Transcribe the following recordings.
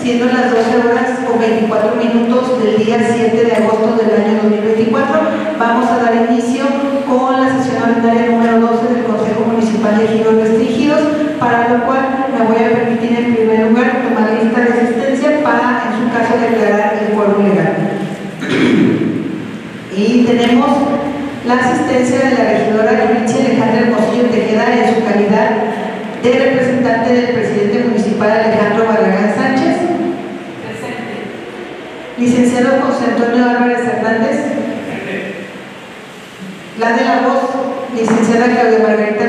siendo las 12 horas con 24 minutos del día 7 de agosto del año 2024. Vamos a dar inicio con la sesión ordinaria número 12 del Consejo Municipal de Giros Restringidos, para lo cual me voy a permitir en primer lugar tomar lista de asistencia para, en su caso, declarar el quórum legal. Y tenemos la asistencia de la regidora Yuritzia Alejandra Hermosillo Tejeda en su calidad de representante del presidente municipal Alejandro Barragán Sánchez. Presente. Licenciado Antonio Álvarez Hernández. La de la voz, licenciada Claudia Margarita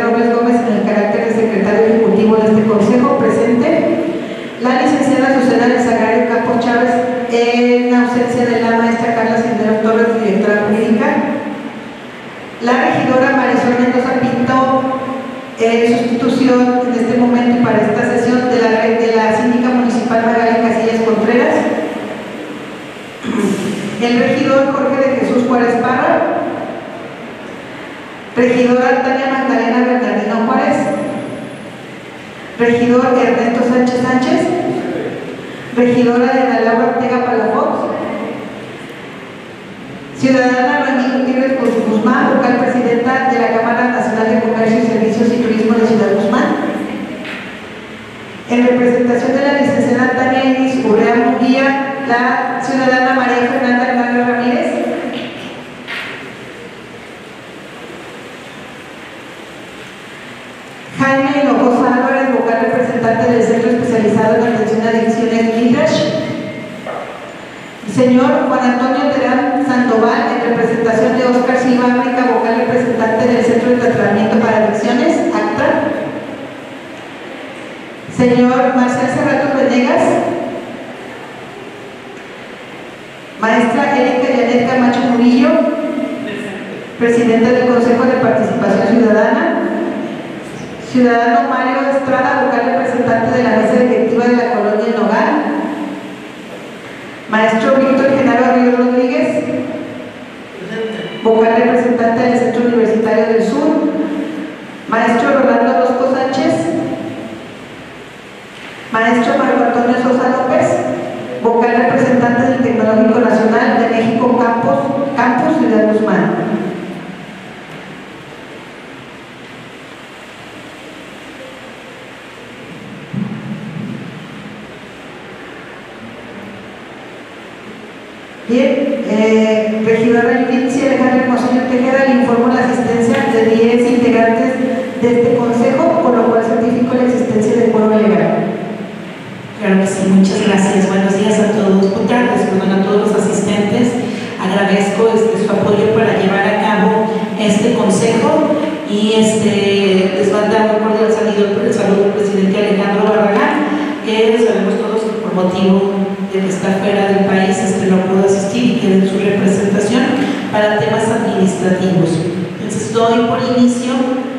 Que sí, muchas gracias. Buenos días a todos, buenas tardes, perdón, a todos los asistentes. Agradezco este, su apoyo para llevar a cabo este consejo y este, les manda un cordial saludo, el saludo al presidente Alejandro Barragán, que sabemos todos que por motivo de que está fuera del país este, no pudo asistir y quiere su representación para temas administrativos. Entonces doy por inicio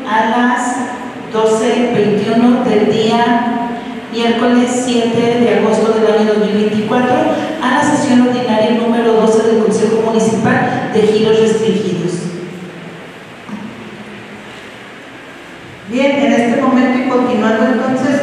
a las 12.21 del día 7 de agosto del año 2024 a la sesión ordinaria número 12 del Consejo Municipal de Giros Restringidos. Bien, en este momento y continuando entonces,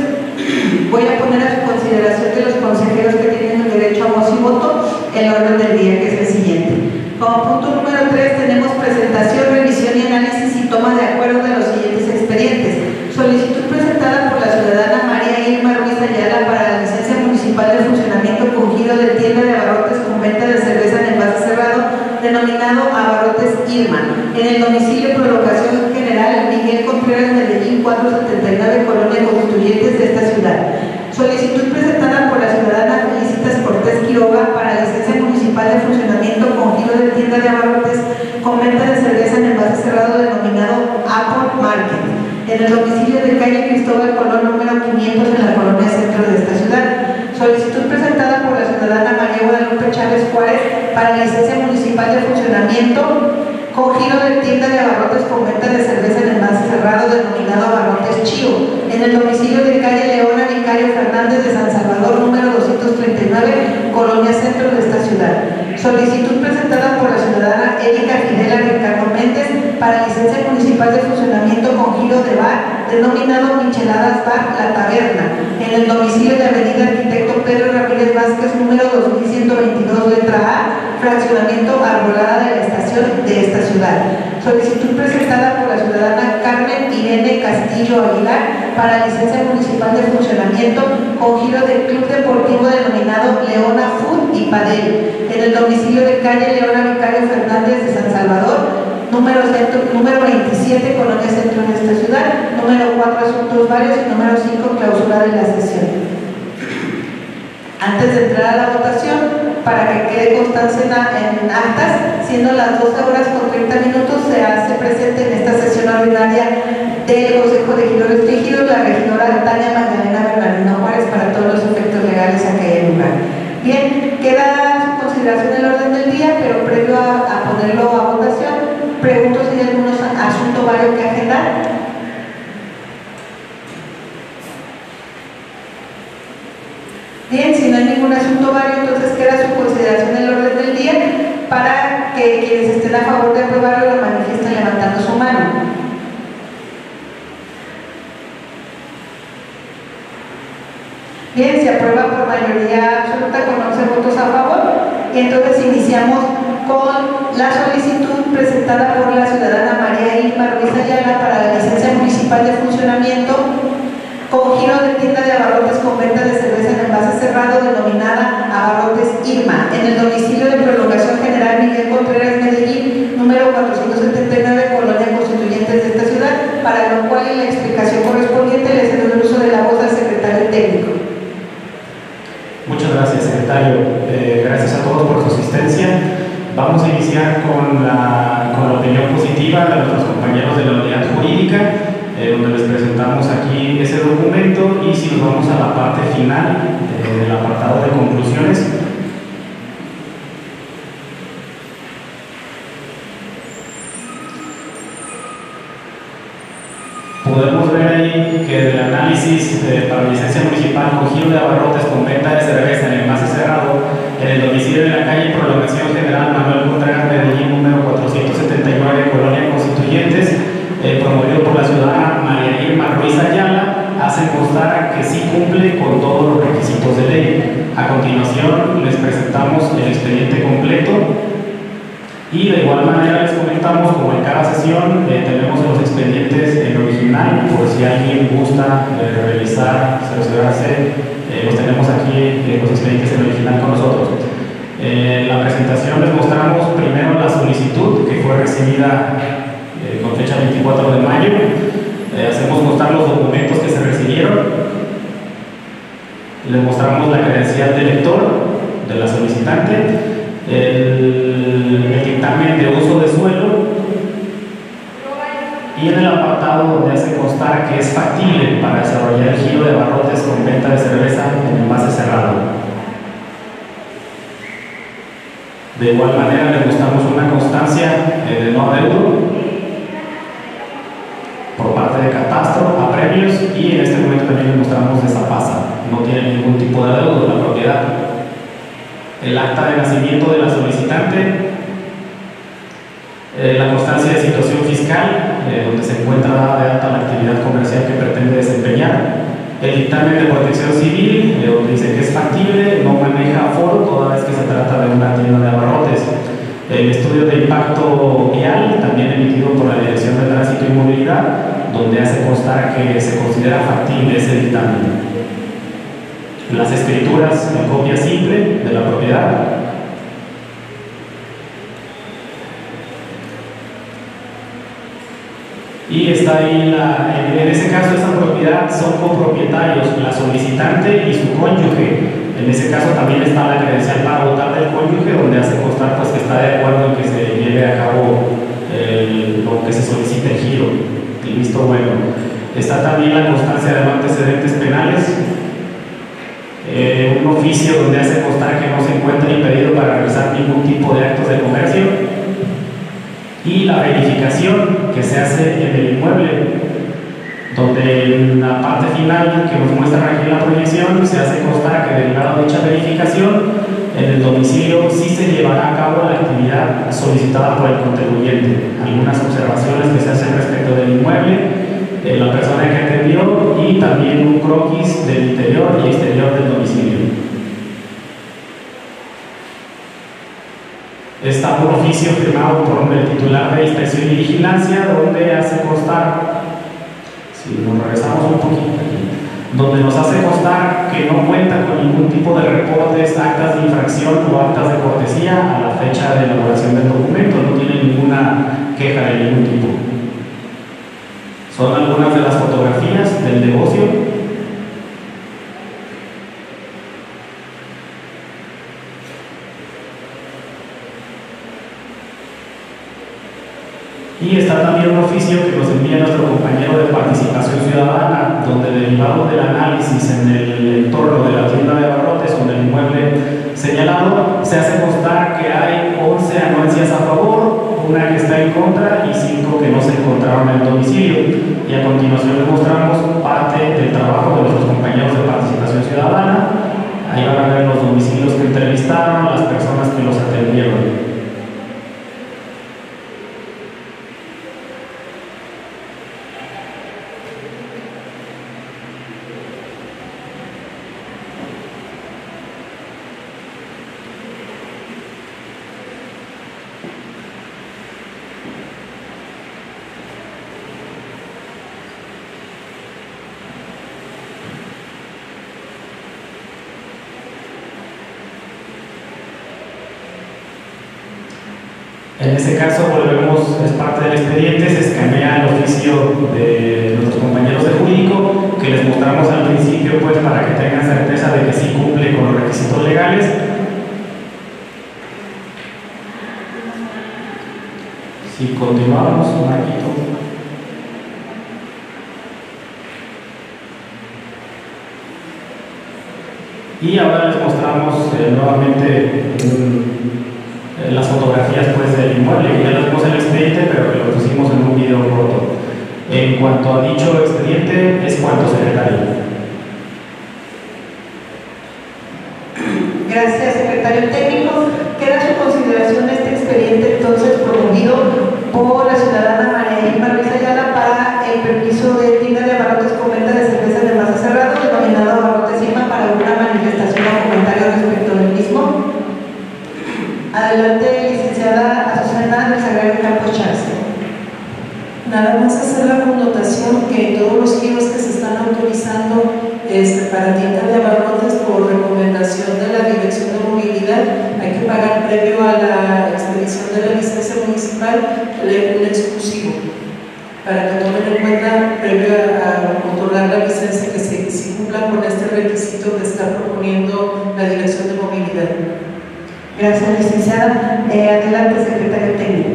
voy a poner a su consideración de los consejeros que tienen el derecho a voz y voto el orden del día, que es el siguiente. Como punto número 3 tenemos presentación, revisión y análisis y toma de acuerdo de los siguientes expedientes. Solicitud presentada por la ciudadana María Irma Ruiz Ayala para la licencia municipal de funcionamiento con giro de tienda de abarrotes con venta de cerveza en envase cerrado, denominado Abarrotes Irma, en el domicilio Prolocación General Miguel Contreras Medellín 479, Colonia Constituyentes de esta ciudad. Solicitud presentada por la ciudadana Felicitas Cortés Quiroga para licencia municipal de funcionamiento con giro de tienda de abarrotes con venta de cerveza en envase cerrado denominado Apple Market en el domicilio de calle Cristóbal Colón número 500 en la colonia centro de esta ciudad. Solicitud presentada por la ciudadana María Guadalupe Chávez Juárez para licencia municipal de funcionamiento con giro de tienda de abarrotes con venta de cerveza en envase cerrado denominado Abarrotes Chío en el domicilio de calle Leona Vicario Fernández de San Salvador número 239, colonia centro de esta ciudad. Solicitud presentada por la ciudadana Erika Fidela Ricardo Méndez para licencia municipal de funcionamiento con giro de bar denominado Micheladas Bar La Taberna en el domicilio de Avenida Arquitecto Pedro Ramírez Vázquez, número 2122, letra A, fraccionamiento arbolada de la estación de esta ciudad. Solicitud presentada por la ciudadana Carmen Irene Castillo Aguilar para licencia municipal de funcionamiento con giro del club deportivo denominado Leona Food y Padel en el domicilio de calle Leona Vicario Fernández de San Salvador, número, número 27, Colonia Centro de esta ciudad, número 4, Asuntos Varios y número 5, Clausura de la sesión. Antes de entrar a la votación, para que quede constancia en actas, siendo las 12 horas con 30 minutos, se hace presente en esta sesión ordinaria del Consejo de Giro Restringido la regidora Tania Magdalena Bernardino Juárez para todos los efectos legales a que haya lugar. Bien, queda su consideración el orden del día, pero previo a, a ponerlo a votación, Pregunto si hay algunos asuntos varios que agendar. Bien, si no hay ningún asunto vario, entonces queda su consideración el orden del día para que quienes estén a favor de aprobarlo lo manifiesten levantando su mano. Bien, se aprueba por mayoría absoluta con 11 votos a favor y entonces iniciamos con la solicitud presentada por la ciudadana María Irma Ruiz Ayala para la licencia municipal de funcionamiento con giro de tienda de abarrotes con venta de envase cerrado denominada Abarrotes Irma en el domicilio de prolongación general Miguel Contreras Medellín número 479 Colonia Constituyentes de esta ciudad para lo cual en la explicación correspondiente le cedo el uso de la voz al secretario técnico. Muchas gracias, secretario. Eh, gracias a todos por su asistencia. Vamos a iniciar con la, con la opinión positiva de nuestros compañeros de la unidad jurídica, eh, donde les presentamos aquí ese documento y si nos vamos a la parte final eh, del apartado de conclusiones, podemos ver ahí que del análisis eh, para licencia municipal con de abarrotes con venta de cerveza en envase cerrado en el domicilio de la calle Prolongación General Manuel Contreras Medellín número 479 Colonia Constituyentes eh, promovido por la ciudadana María Irma Ruiz Ayala hace constar que sí cumple con todos los requisitos de ley. A continuación les presentamos el expediente completo y de igual manera les comentamos, como en cada sesión, eh, tenemos los expedientes en original, por si alguien gusta eh, revisar, cerciorarse, eh, los tenemos aquí, los expedientes en original con nosotros. En la presentación les mostramos primero la solicitud que fue recibida con fecha 24 de mayo. hacemos mostrar los documentos que Les mostramos la credencial de lector de la solicitante el, dictamen de uso de suelo y en el apartado donde hace constar que es factible para desarrollar el giro de barrotes con venta de cerveza en envase cerrado. De igual manera le mostramos una constancia eh, de no adeudo por parte de catastro y en este momento también le mostramos de Zapasa. No tiene ningún tipo de adeudo la propiedad el acta de nacimiento de la solicitante, eh, la constancia de situación fiscal, eh, donde se encuentra de alta la actividad comercial que pretende desempeñar, el dictamen de protección civil, eh, donde dice que es factible, no maneja aforo toda vez que se trata de una tienda de abarrotes. El estudio de impacto vial, también emitido por la Dirección de Tránsito y Movilidad, donde hace constar que se considera factible ese dictamen las escrituras en copia simple de la propiedad. Y está ahí, en ese caso, esa propiedad son copropietarios, la solicitante y su cónyuge. En ese caso también está la credencial para votar del cónyuge, donde hace constar pues, que está de acuerdo en que se lleve a cabo lo que se solicite el giro. Y listo, bueno. Está también la constancia de antecedentes penales, eh, un oficio donde hace constar que no se encuentra impedido para realizar ningún tipo de actos de comercio y la verificación que se hace en el inmueble donde en la parte final que nos muestra aquí la proyección se hace constar que derivada de dicha verificación en el domicilio sí se llevará a cabo la actividad solicitada por el contribuyente. Algunas observaciones que se hacen respecto del inmueble, la persona que atendió y también un croquis del interior y exterior del domicilio. Está por oficio firmado por el titular de inspección y vigilancia donde hace constar si nos regresamos un poquito donde nos hace constar que no cuenta con ningún tipo de reportes, actas de infracción o actas de cortesía a la fecha de elaboración del documento, no tiene ninguna queja de ningún tipo. Son algunas de las fotografías del negocio Y está también un oficio que nos envía nuestro compañero de participación ciudadana, donde derivado del análisis en el entorno de la tienda de abarrotes con el inmueble señalado, se hace constar que hay 11 anuencias a favor, una que está en contra y 5 que no se encontraron en el domicilio. Y a continuación les mostramos parte del trabajo de nuestros compañeros de participación ciudadana. Ahí van a ver los domicilios que entrevistaron, las personas que los atendieron. En ese caso volvemos, es parte del expediente, se escanea el oficio de nuestros compañeros de jurídico que les mostramos al principio pues para que tengan certeza de que sí cumple con los requisitos legales. Si continuamos, Marquito. Y ahora les mostramos eh, nuevamente un las fotografías pues, del inmueble, ya las vimos en el expediente, pero que lo pusimos en un video corto. En cuanto a dicho expediente, es cuanto secretario. Gracias, secretario técnico. Queda su consideración este expediente entonces promovido por la ciudadana María Irma Ruiz Ayala para el permiso de tienda de abarrotes con venta de cerveza de masa cerrado, denominado abarrotes IMA, para una manifestación o comentario respecto del mismo. Adelante, licenciada Azucena Sagrada Campos Chávez. Nada más hacer la connotación que todos los giros que se están autorizando este, para tienda de abarrotes por recomendación de la Dirección de Movilidad hay que pagar previo a la expedición de la licencia municipal un exclusivo para que tomen en cuenta previo a, otorgar la licencia que se, se cumplan con requisito que está proponiendo la Dirección de Movilidad. Gracias, licenciada. Eh, adelante, secretario técnico.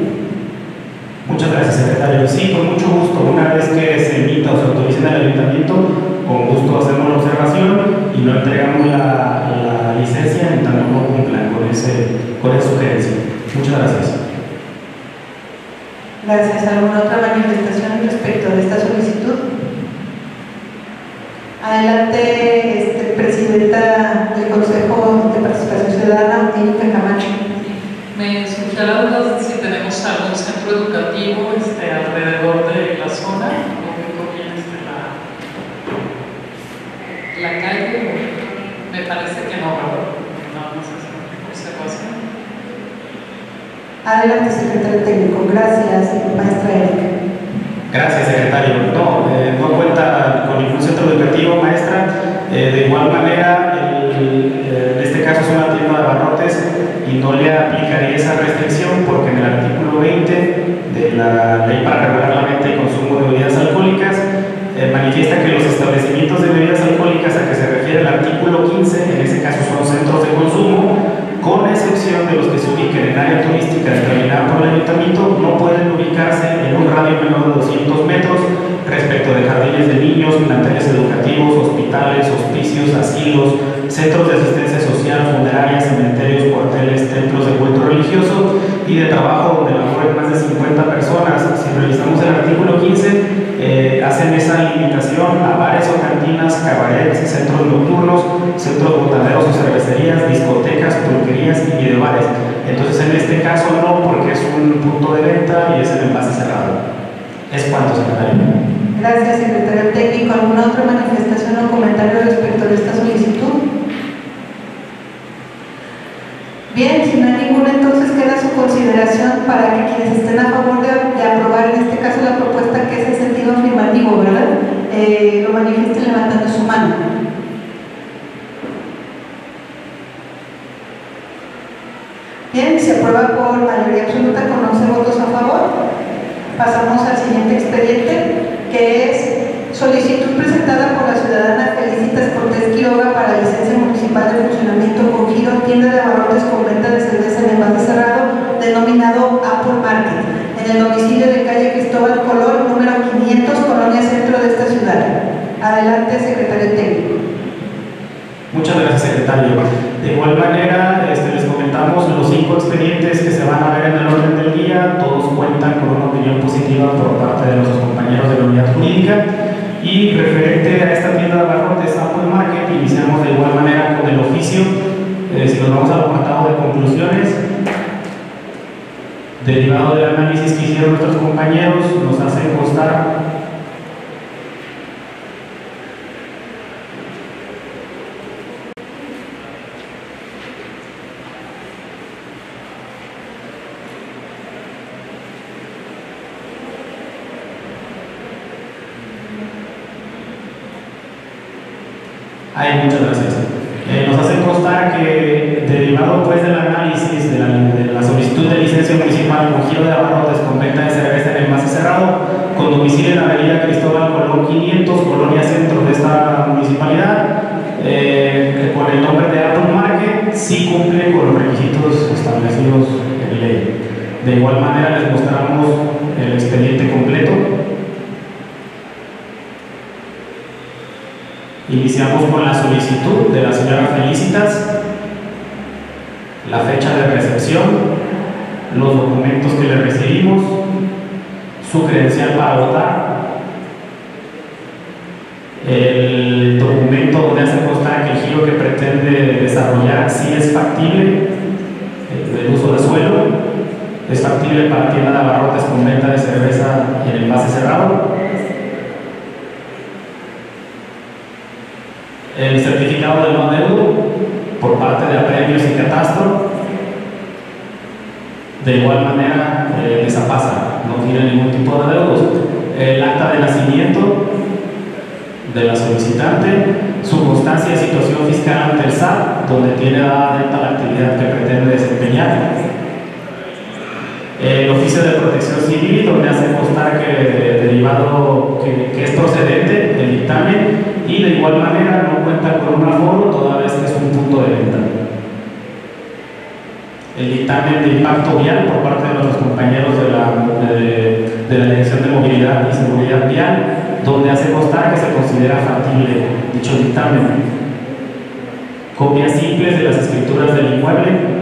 Muchas gracias, secretario. Sí, con mucho gusto. Una vez que se emita o se autorice en el ayuntamiento, con gusto hacemos la observación y no entregamos la, la licencia en tanto no cumplan con, ese, con esa sugerencia. Muchas gracias. Gracias. ¿Alguna otra manifestación Bien, si no hay ninguna, entonces queda su consideración para que quienes estén a favor de, aprobar en este caso la propuesta que es en sentido afirmativo, ¿verdad? Eh, lo manifiesten levantando su mano. Bien, se aprueba por mayoría absoluta con 11 votos a favor. Pasamos al siguiente expediente, que es solicitud presentada por la ciudadana Felicitas Cortés Quiroga para municipal de funcionamiento con giro tienda de abarrotes con venta de cerveza en envase cerrado, denominado Apple Market, en el domicilio de calle Cristóbal Color, número 500, Colonia Centro de esta ciudad. Adelante, secretario técnico. Muchas gracias, secretario. De igual manera, este, les comentamos los cinco expedientes que se van a ver en el orden del día. Todos cuentan con una opinión positiva por parte de nuestros compañeros de la unidad jurídica. Y referente a esta tienda de abarrotes Apple Market, iniciamos de igual manera con el oficio. Eh, si nos vamos al apartado de conclusiones, derivado del análisis que hicieron nuestros compañeros, nos hace constar Ay, muchas gracias. Eh, nos hace constar que, derivado pues del análisis de la, de la, solicitud de licencia municipal con giro de abarrotes con venta de cerveza en envase cerrado, con domicilio en la avenida Cristóbal Colón 500, Colonia Centro de esta municipalidad, eh, con el nombre de Apple Market, sí cumple con los requisitos establecidos en ley. De igual manera les mostramos el expediente completo. Iniciamos con la solicitud de la señora Felicitas, la fecha de recepción, los documentos que le recibimos, su credencial para votar, el documento donde hace constar que el giro que pretende desarrollar sí es factible, el uso de suelo, es factible para tienda de abarrotes con venta de cerveza en envase cerrado, el certificado de no adeudo por parte de apremios y catastro de igual manera eh, desapasa, no tiene ningún tipo de adeudos el acta de nacimiento de la solicitante su constancia de situación fiscal ante el SAT donde tiene la actividad que pretende desempeñar. El oficio de protección civil donde hace constar que derivado que es procedente el dictamen y de igual manera no cuenta con un aforo toda vez que es un punto de venta. El dictamen de impacto vial por parte de nuestros compañeros de la, de, de la Dirección de Movilidad y Seguridad Vial, donde hace constar que se considera factible dicho dictamen. Copias simples de las escrituras del inmueble,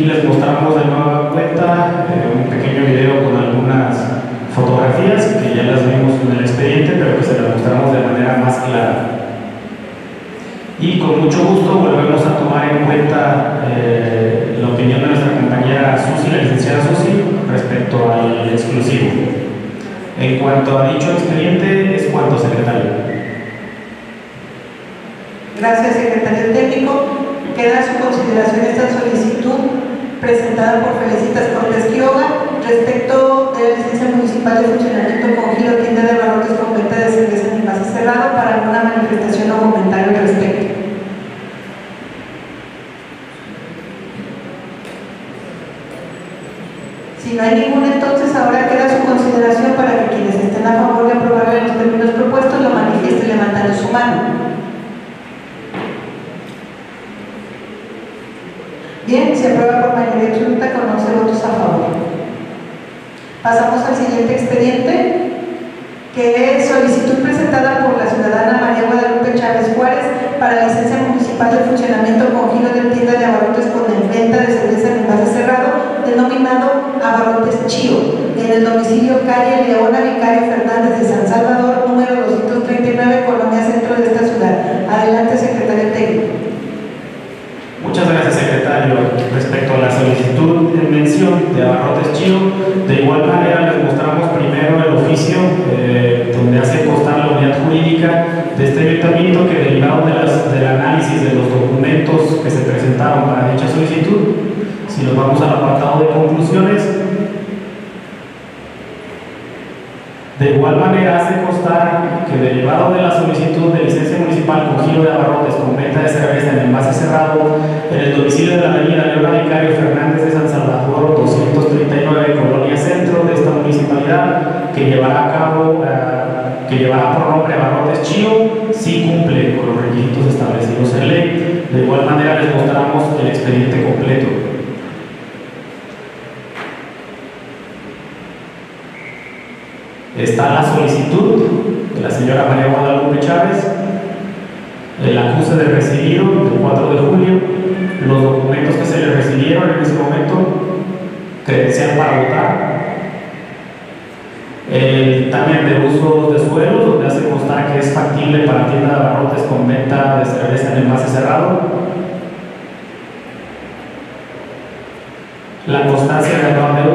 Y les mostramos de nueva cuenta eh, un pequeño video con algunas fotografías que ya las vimos en el expediente, pero que se las mostramos de manera más clara. Y con mucho gusto volvemos a tomar en cuenta eh, la opinión de nuestra compañera Susi, la licenciada Susi, respecto al exclusivo. En cuanto a dicho expediente, es cuanto, secretario. Gracias, secretario técnico. Queda a su consideración esta solicitud presentada por Felicitas Cortés Quiroga respecto de la licencia municipal de funcionamiento con giro tienda de barrotes con venta de cerveza en envase cerrado para alguna manifestación o comentario al respecto. Si no hay ninguna, entonces ahora queda su consideración para que quienes estén a favor de aprobarle los términos propuestos lo manifiesten levantando su mano. Bien, se aprueba por mayoría absoluta con 11 votos a favor. Pasamos al siguiente expediente, que es solicitud presentada por la ciudadana María Guadalupe Chávez Juárez para licencia municipal de funcionamiento con giro de tienda de abarrotes con venta de cerveza en envase cerrado, denominado Abarrotes Chío, en el domicilio calle Leona Vicario Fernández de San Salvador, número 239, Colonia Centro de esta ciudad. Adelante, secretario técnico. Muchas gracias, secretario. Respecto a la de Abarrotes Chío, de igual manera les mostramos primero el oficio eh, donde hace constar la unidad jurídica de este ayuntamiento que derivado de las, del análisis de los documentos que se presentaron para dicha solicitud, si nos vamos al apartado de conclusiones, De igual manera hace constar que derivado de la solicitud de licencia municipal con giro de abarrotes con venta de cerveza en envase cerrado en el domicilio de la avenida Leona Vicario Fernández de San Salvador 239 Colonia Centro de esta municipalidad que llevará a cabo uh, que llevará por nombre Abarrotes Chío sí cumple con los requisitos establecidos en ley. De igual manera les mostramos el expediente completo. Está la solicitud de la señora María Guadalupe Chávez, el acuse de recibido del 4 de julio, los documentos que se le recibieron en ese momento, credencial para votar, el dictamen de uso de suelos, donde hace constar que es factible para tienda de abarrotes con venta de cerveza en envase cerrado, la constancia de de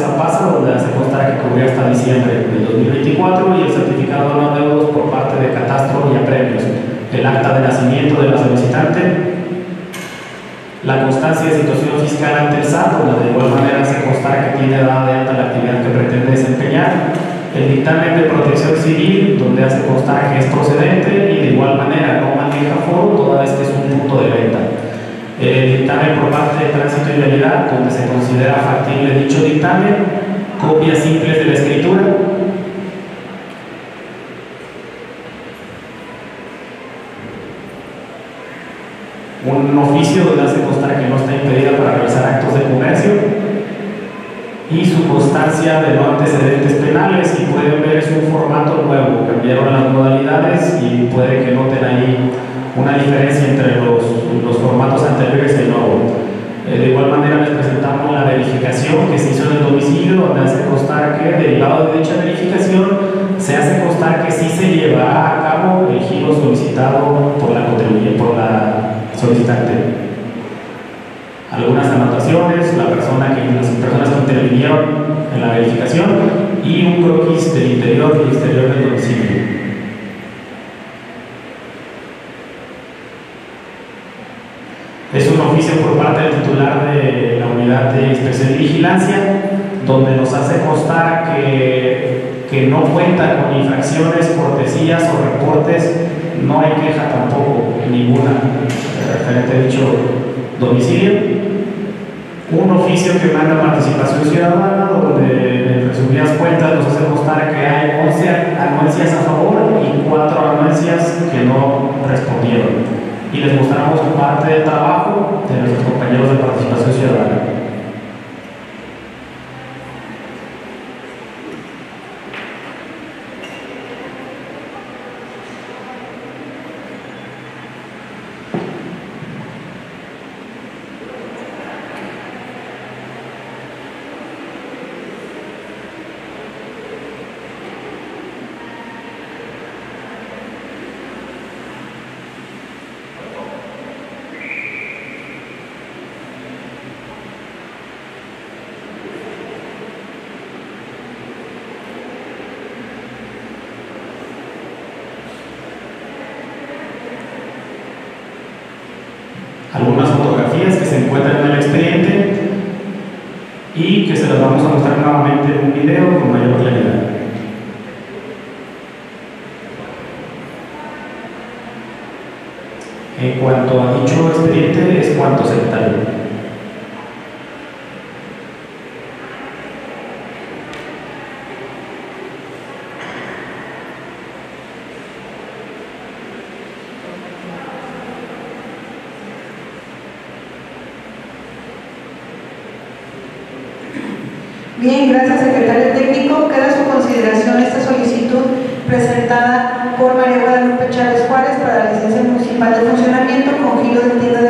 de Zapasa, donde hace constar que cubría hasta diciembre del 2024, y el certificado de deudos por parte de Catastro y Apremios, el acta de nacimiento de la solicitante, la constancia de situación fiscal ante el SAT, donde de igual manera se constar que tiene dada de alta la actividad que pretende desempeñar, el dictamen de protección civil, donde hace constar que es procedente y de igual manera no maneja foro toda vez que es un punto de venta dictamen por parte de tránsito y realidad, donde se considera factible dicho dictamen, copias simples de la escritura, un oficio donde hace constar que no está impedida para realizar actos de comercio y su constancia de no antecedentes penales y pueden ver es un formato nuevo, cambiaron las modalidades y puede que noten ahí una diferencia entre los, los formatos anteriores y el nuevo. Eh, de igual manera les presentamos la verificación que se hizo en el domicilio, donde hace constar que derivado de dicha verificación que sí se llevará a cabo el giro solicitado por la por solicitante. Algunas anotaciones, la persona que, las personas que intervinieron en la verificación y un croquis del interior y exterior del domicilio. Es un oficio por parte del titular de la unidad de inspección y vigilancia, donde nos hace constar que, que no cuenta con infracciones, cortesías o reportes, no hay queja tampoco, ninguna, referente a dicho domicilio. Un oficio que manda participación ciudadana, donde en resumidas cuentas nos hace constar que hay 11 anuencias a favor y 4 anuencias que no respondieron y les mostramos parte del trabajo de nuestros compañeros de participación ciudadana. algunas fotografías que se encuentran en el expediente y que se las vamos a mostrar nuevamente en un video con mayor claridad. En cuanto a dicho expediente, es cuánto sectario. Bien, gracias secretario técnico. Queda a su consideración esta solicitud presentada por María Guadalupe Chávez Juárez para la licencia municipal de funcionamiento con giro de tienda de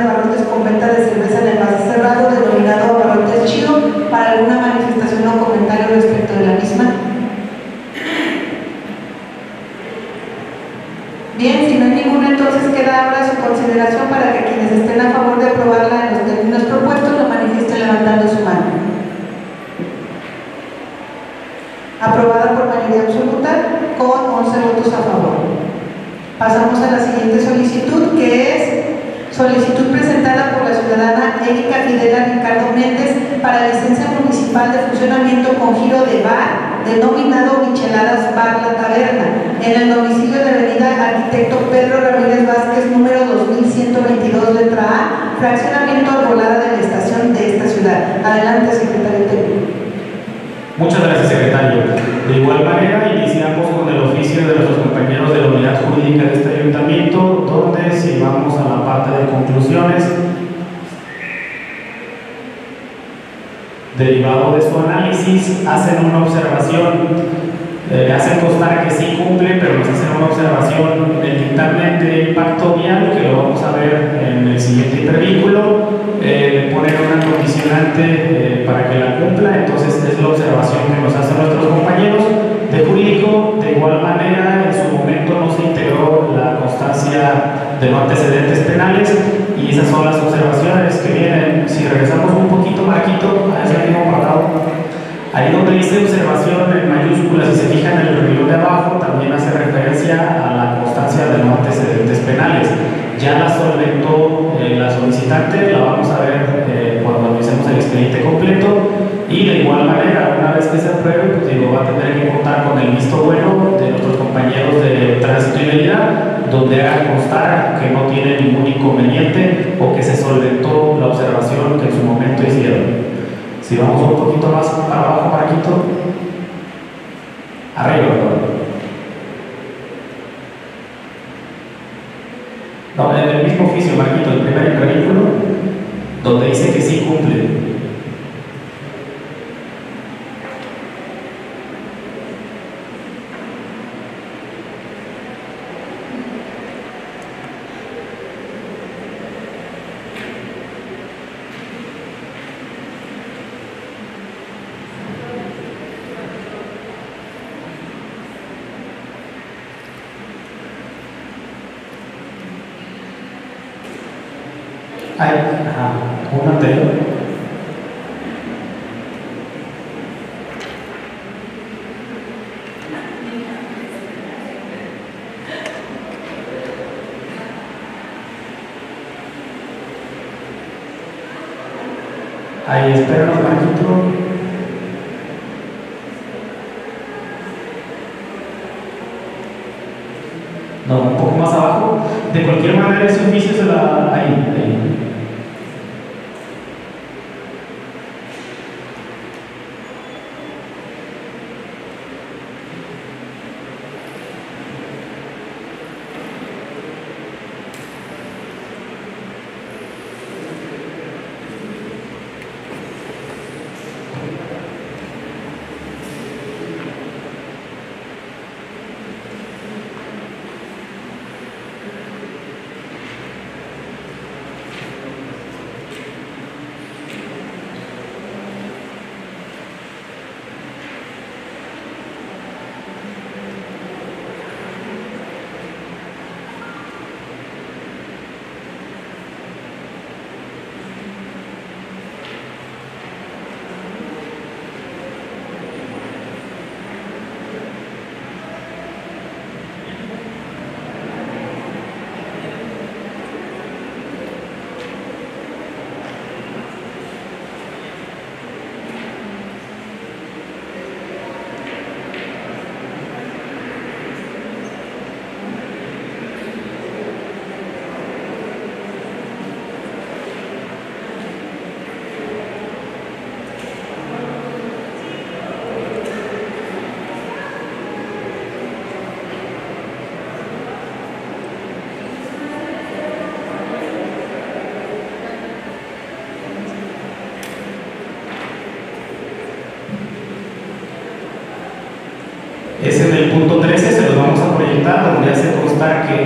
Hay, ajá, un anterior. Ahí,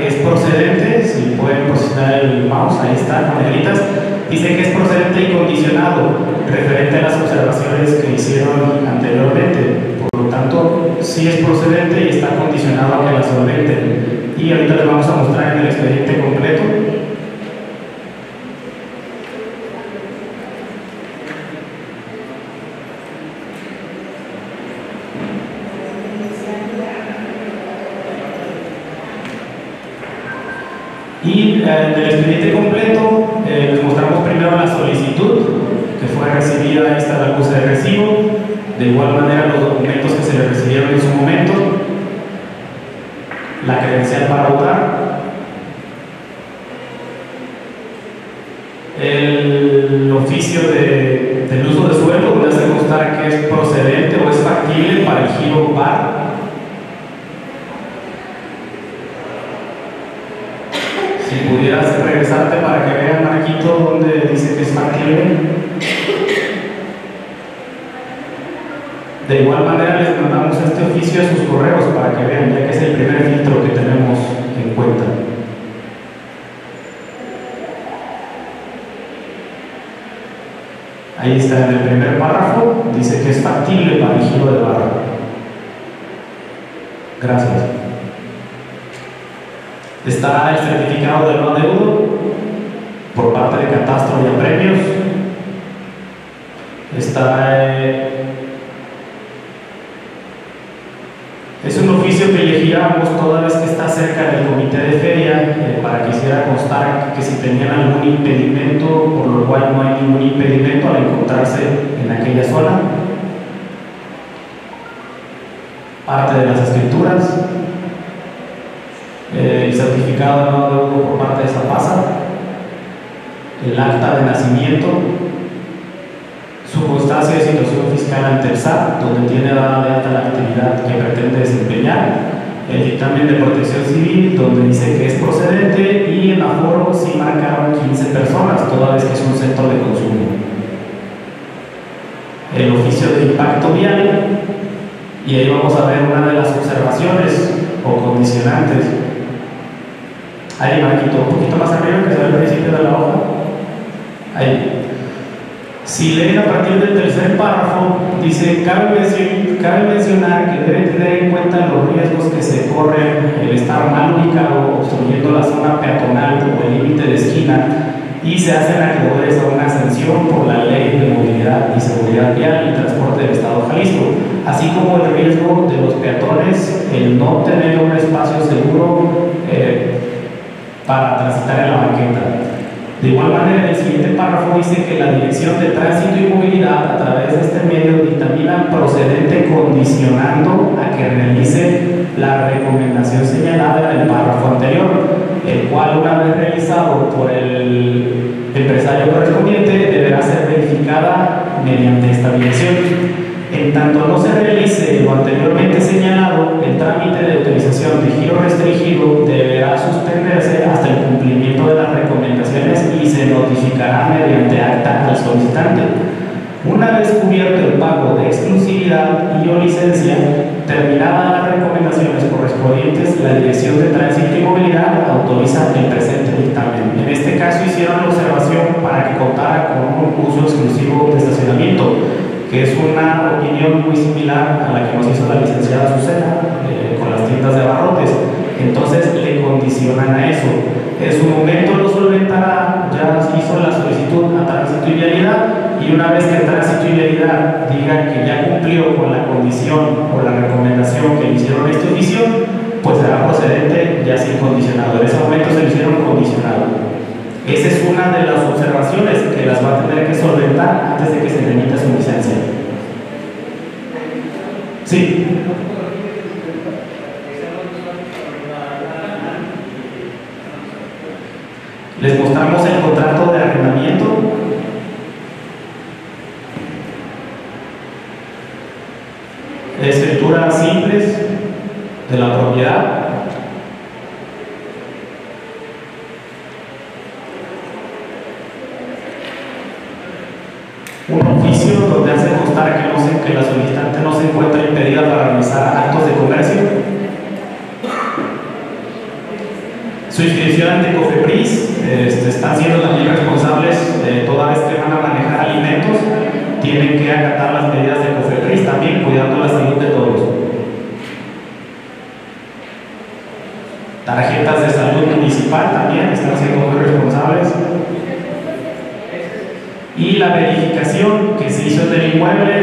es procedente, si pueden posicionar el mouse, ahí está, con dice que es procedente y condicionado, referente a las observaciones que hicieron anteriormente. Por lo tanto, sí es procedente y está condicionado a que la solventen. Y ahorita les vamos a mostrar en el expediente completo Y eh, en el expediente completo eh, les mostramos primero la solicitud que fue recibida, ahí está la acuse de recibo, de igual manera los documentos que se le recibieron en su momento, la para votar, el oficio de, del uso de suelo, donde hace constar que es procedente o es factible para el giro bar Si pudieras regresarte para que vean Marquito donde dice que es factible. De igual manera les mandamos este oficio a sus correos para que vean, ya que es el primer filtro que tenemos en cuenta. Ahí está en el primer párrafo, dice que es factible para el giro de barra. Gracias. Está el certificado de no adeudo por parte de Catastro y Apremios. Está. eh, es un toda vez que está cerca del comité de feria eh, para que hiciera constar que si tenían algún impedimento, por lo cual no hay ningún impedimento al encontrarse en aquella zona. Parte de las escrituras, eh, el certificado de no adeudo por parte de Zapasa, el acta de nacimiento, su constancia de situación fiscal ante el SAT, donde tiene dada de alta la actividad que pretende desempeñar, el dictamen de protección civil, donde dice que es procedente, y en aforo sí marcaron 15 personas, toda vez que es un centro de consumo. El oficio de impacto vial, y ahí vamos a ver una de las observaciones o condicionantes. Ahí, Marquito, un poquito más arriba, que se ve al principio de la hoja. Ahí. Si leen a partir del tercer párrafo, dice, cabe, cabe mencionar que debe tener en cuenta los riesgos que se corren el estar mal ubicado, obstruyendo la zona peatonal o el límite de esquina, y se hacen acreedores a una sanción por la Ley de Movilidad y Seguridad Vial y Transporte del Estado de Jalisco, así como el riesgo de los peatones, el no tener un espacio seguro eh, para transitar en la banqueta. De igual manera, el siguiente párrafo dice que la Dirección de Tránsito y Movilidad a través de este medio dictamina procedente condicionando a que realice la recomendación señalada en el párrafo anterior, el cual una vez realizado por el empresario correspondiente deberá ser verificada mediante esta dirección. En tanto no se realice lo anteriormente señalado, el trámite de autorización de giro restringido deberá suspenderse hasta el cumplimiento de las recomendaciones y se notificará mediante acta al solicitante. Una vez cubierto el pago de exclusividad y o licencia, terminadas las recomendaciones correspondientes, la Dirección de Tránsito y Movilidad autoriza el presente dictamen. En este caso hicieron la observación para que contara con un uso exclusivo de estacionamiento que es una opinión muy similar a la que nos hizo la licenciada Susana eh, con las tiendas de abarrotes. Entonces le condicionan a eso. En su momento lo solventará, ya hizo la solicitud a tránsito y vialidad y una vez que tránsito y vialidad diga que ya cumplió con la condición o la recomendación que le hicieron este oficio, pues será procedente ya sin condicionado. En ese momento se le hicieron condicionado. Esa es una de las observaciones que las va a tener que solventar antes de que se le emita su licencia. Sí. Les mostramos el contrato de arrendamiento. Escrituras simples de la propiedad. un oficio donde hace constar que, no se, que la solicitante no se encuentra impedida para realizar actos de comercio. Su inscripción ante COFEPRIS, este, están siendo también responsables eh, toda vez que van a manejar alimentos, tienen que acatar las medidas de COFEPRIS también, cuidando la salud de todos. Tarjetas de salud municipal también están siendo muy responsables y la verificación que se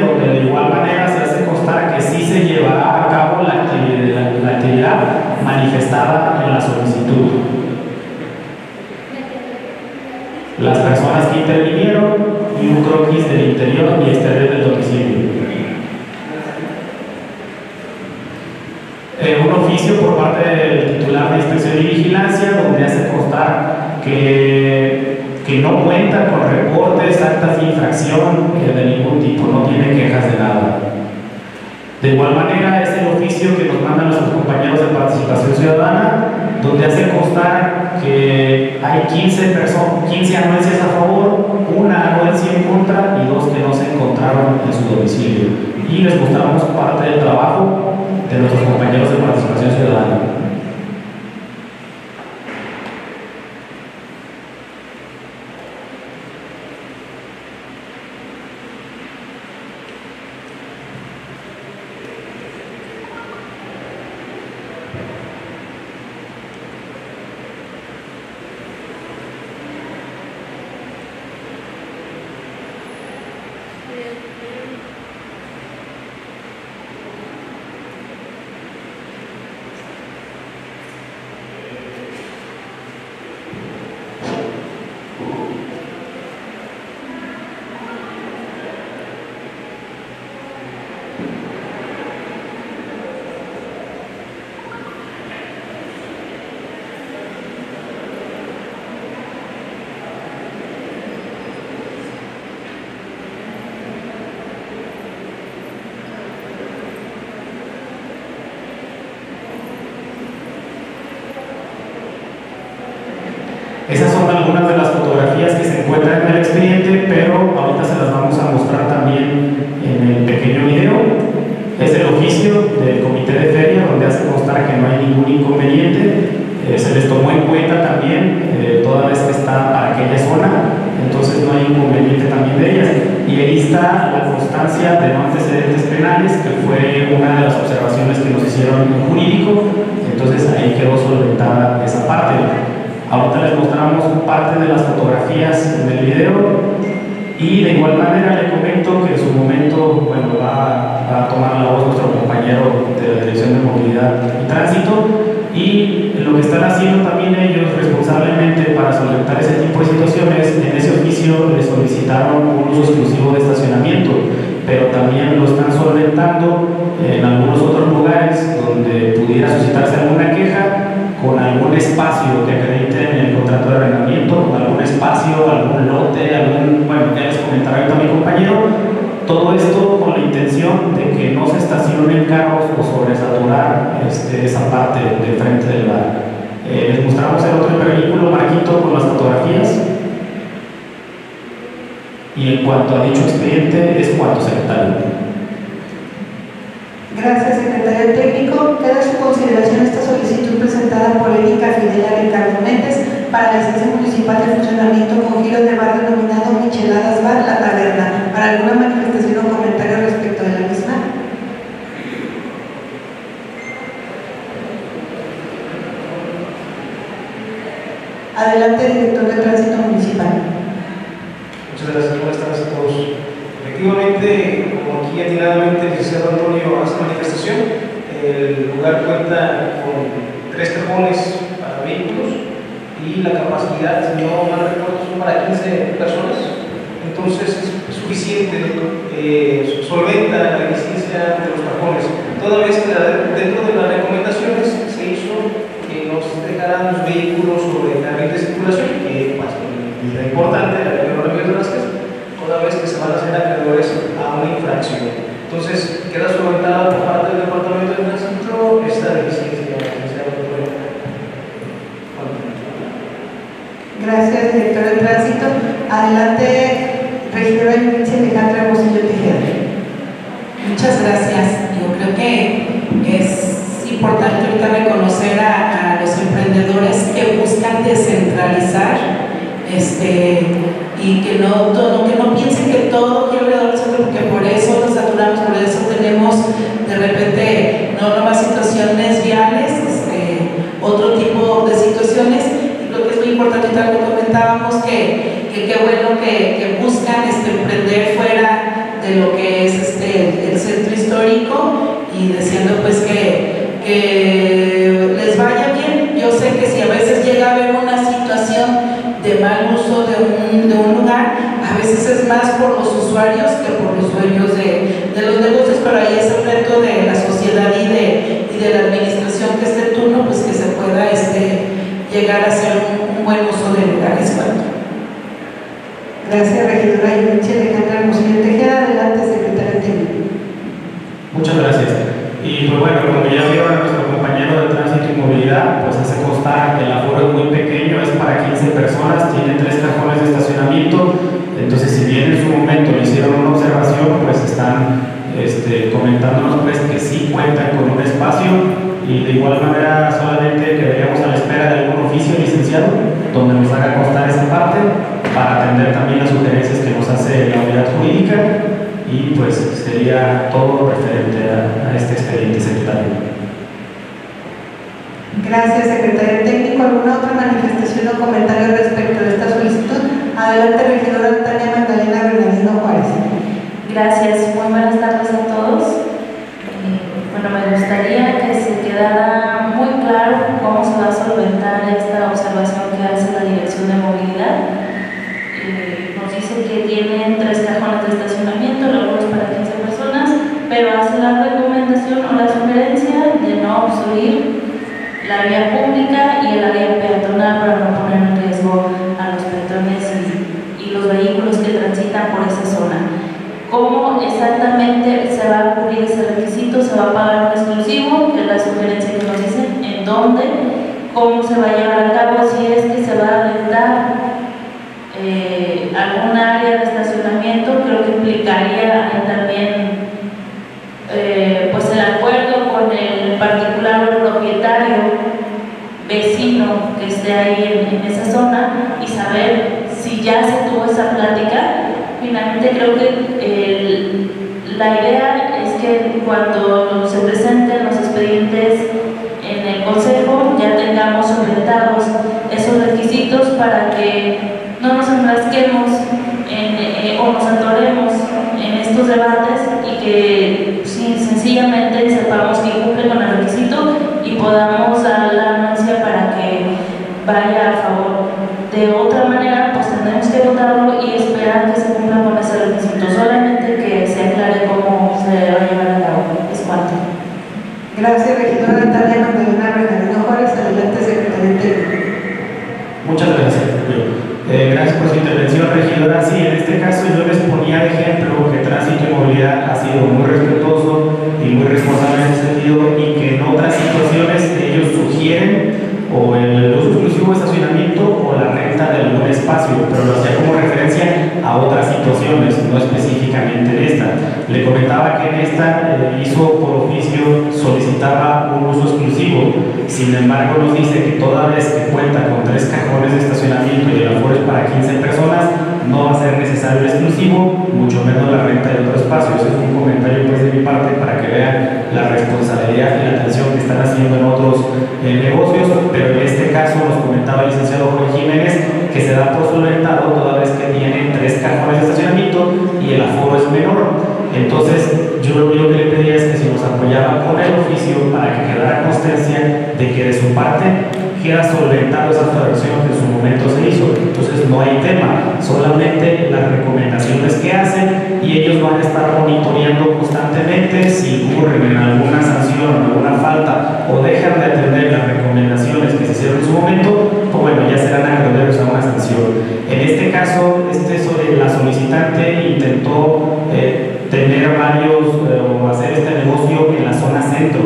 toda vez que cuenta con tres cajones de estacionamiento y el aforo es para 15 personas, no va a ser necesario el exclusivo, mucho menos la renta de otro espacio. Ese es un comentario pues, de mi parte para que vean la responsabilidad y la atención que están haciendo en otros eh, negocios, pero en este caso nos comentaba el licenciado Jorge Jiménez que se da por solventado toda vez que tienen tres cajones de estacionamiento y el aforo es menor. Entonces, yo lo único que le pedía es que si nos apoyaban con el oficio para que quedara constancia de que de su parte queda solventado esa traducción que en su momento se hizo. Entonces no hay tema, solamente las recomendaciones que hacen y ellos van a estar monitoreando constantemente si ocurren en alguna sanción, alguna falta o dejan de atender las recomendaciones que se hicieron en su momento, pues bueno, ya serán acreedores a una sanción. En este caso, este, la solicitante intentó eh, tener varios eh, o hacer este negocio en la zona centro.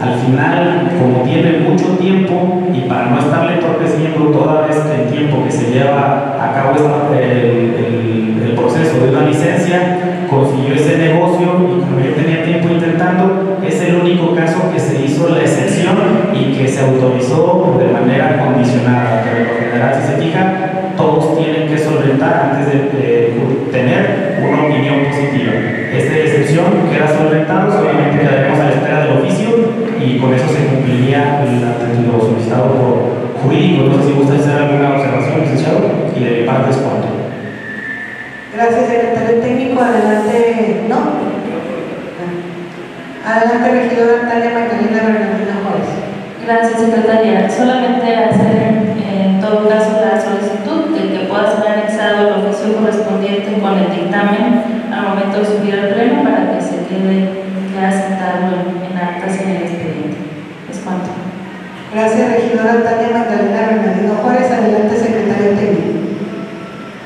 Al final, como tiene mucho tiempo y para no estarle entorpeciendo toda vez el tiempo que se lleva a cabo el, proceso de una licencia, consiguió ese negocio y como ya tenía tiempo intentando, es el único caso que se hizo la excepción y que se autorizó de manera condicionada, que por general si se fija, todos tienen que solventar antes de tener una opinión positiva. Solamente quedaremos a la espera del oficio y con eso se cumpliría lo solicitado por jurídico. No sé si gusta hacer alguna observación, licenciado, y de mi parte es cuanto. Gracias, secretario técnico. Adelante, ¿no? Adelante, regidora Natalia Magdalena Bernardino Juárez. Gracias, secretaria. Solamente hacer en todo caso la solicitud de que pueda ser anexado el oficio correspondiente con el dictamen al momento de subir al pleno para que se quede ya sentado en, actas y en el expediente. Es cuanto. Gracias, regidora Tania Magdalena Bernardino Juárez. Adelante, secretario técnico.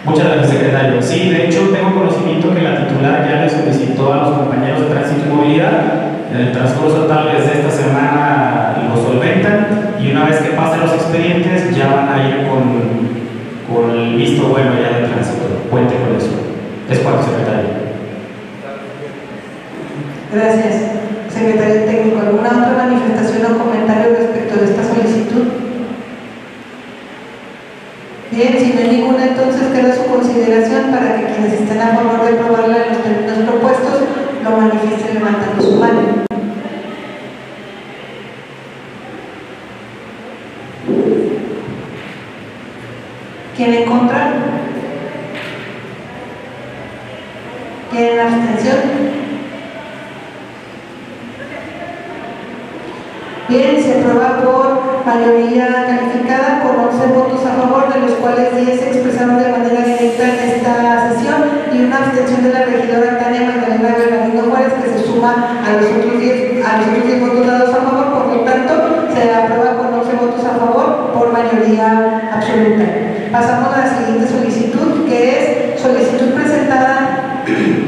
Muchas gracias, secretario. Sí, de hecho, tengo conocimiento que la titular ya le solicitó a los compañeros de tránsito y movilidad. En el transcurso tal vez de esta semana lo solventan y una vez que pasen los expedientes ya van a ir con, con el visto bueno ya de tránsito. Cuente con eso. Es cuanto, secretario. Gracias. Secretario Técnico, ¿alguna otra manifestación o comentario respecto de esta solicitud? Bien, si no hay ninguna, entonces queda su consideración para que quienes estén a favor de aprobarla en los términos propuestos lo manifiesten levantando su mano. ¿Quién en contra? ¿Quién en abstención? Bien, se aprueba por mayoría calificada con 11 votos a favor, de los cuales 10 se expresaron de manera directa en esta sesión y una abstención de la regidora Tania Magdalena Bernardino Juárez que se suma a los otros 10, a los otros 10 votos dados a favor, por lo tanto se aprueba con 11 votos a favor por mayoría absoluta. Pasamos a la siguiente solicitud que es solicitud presentada.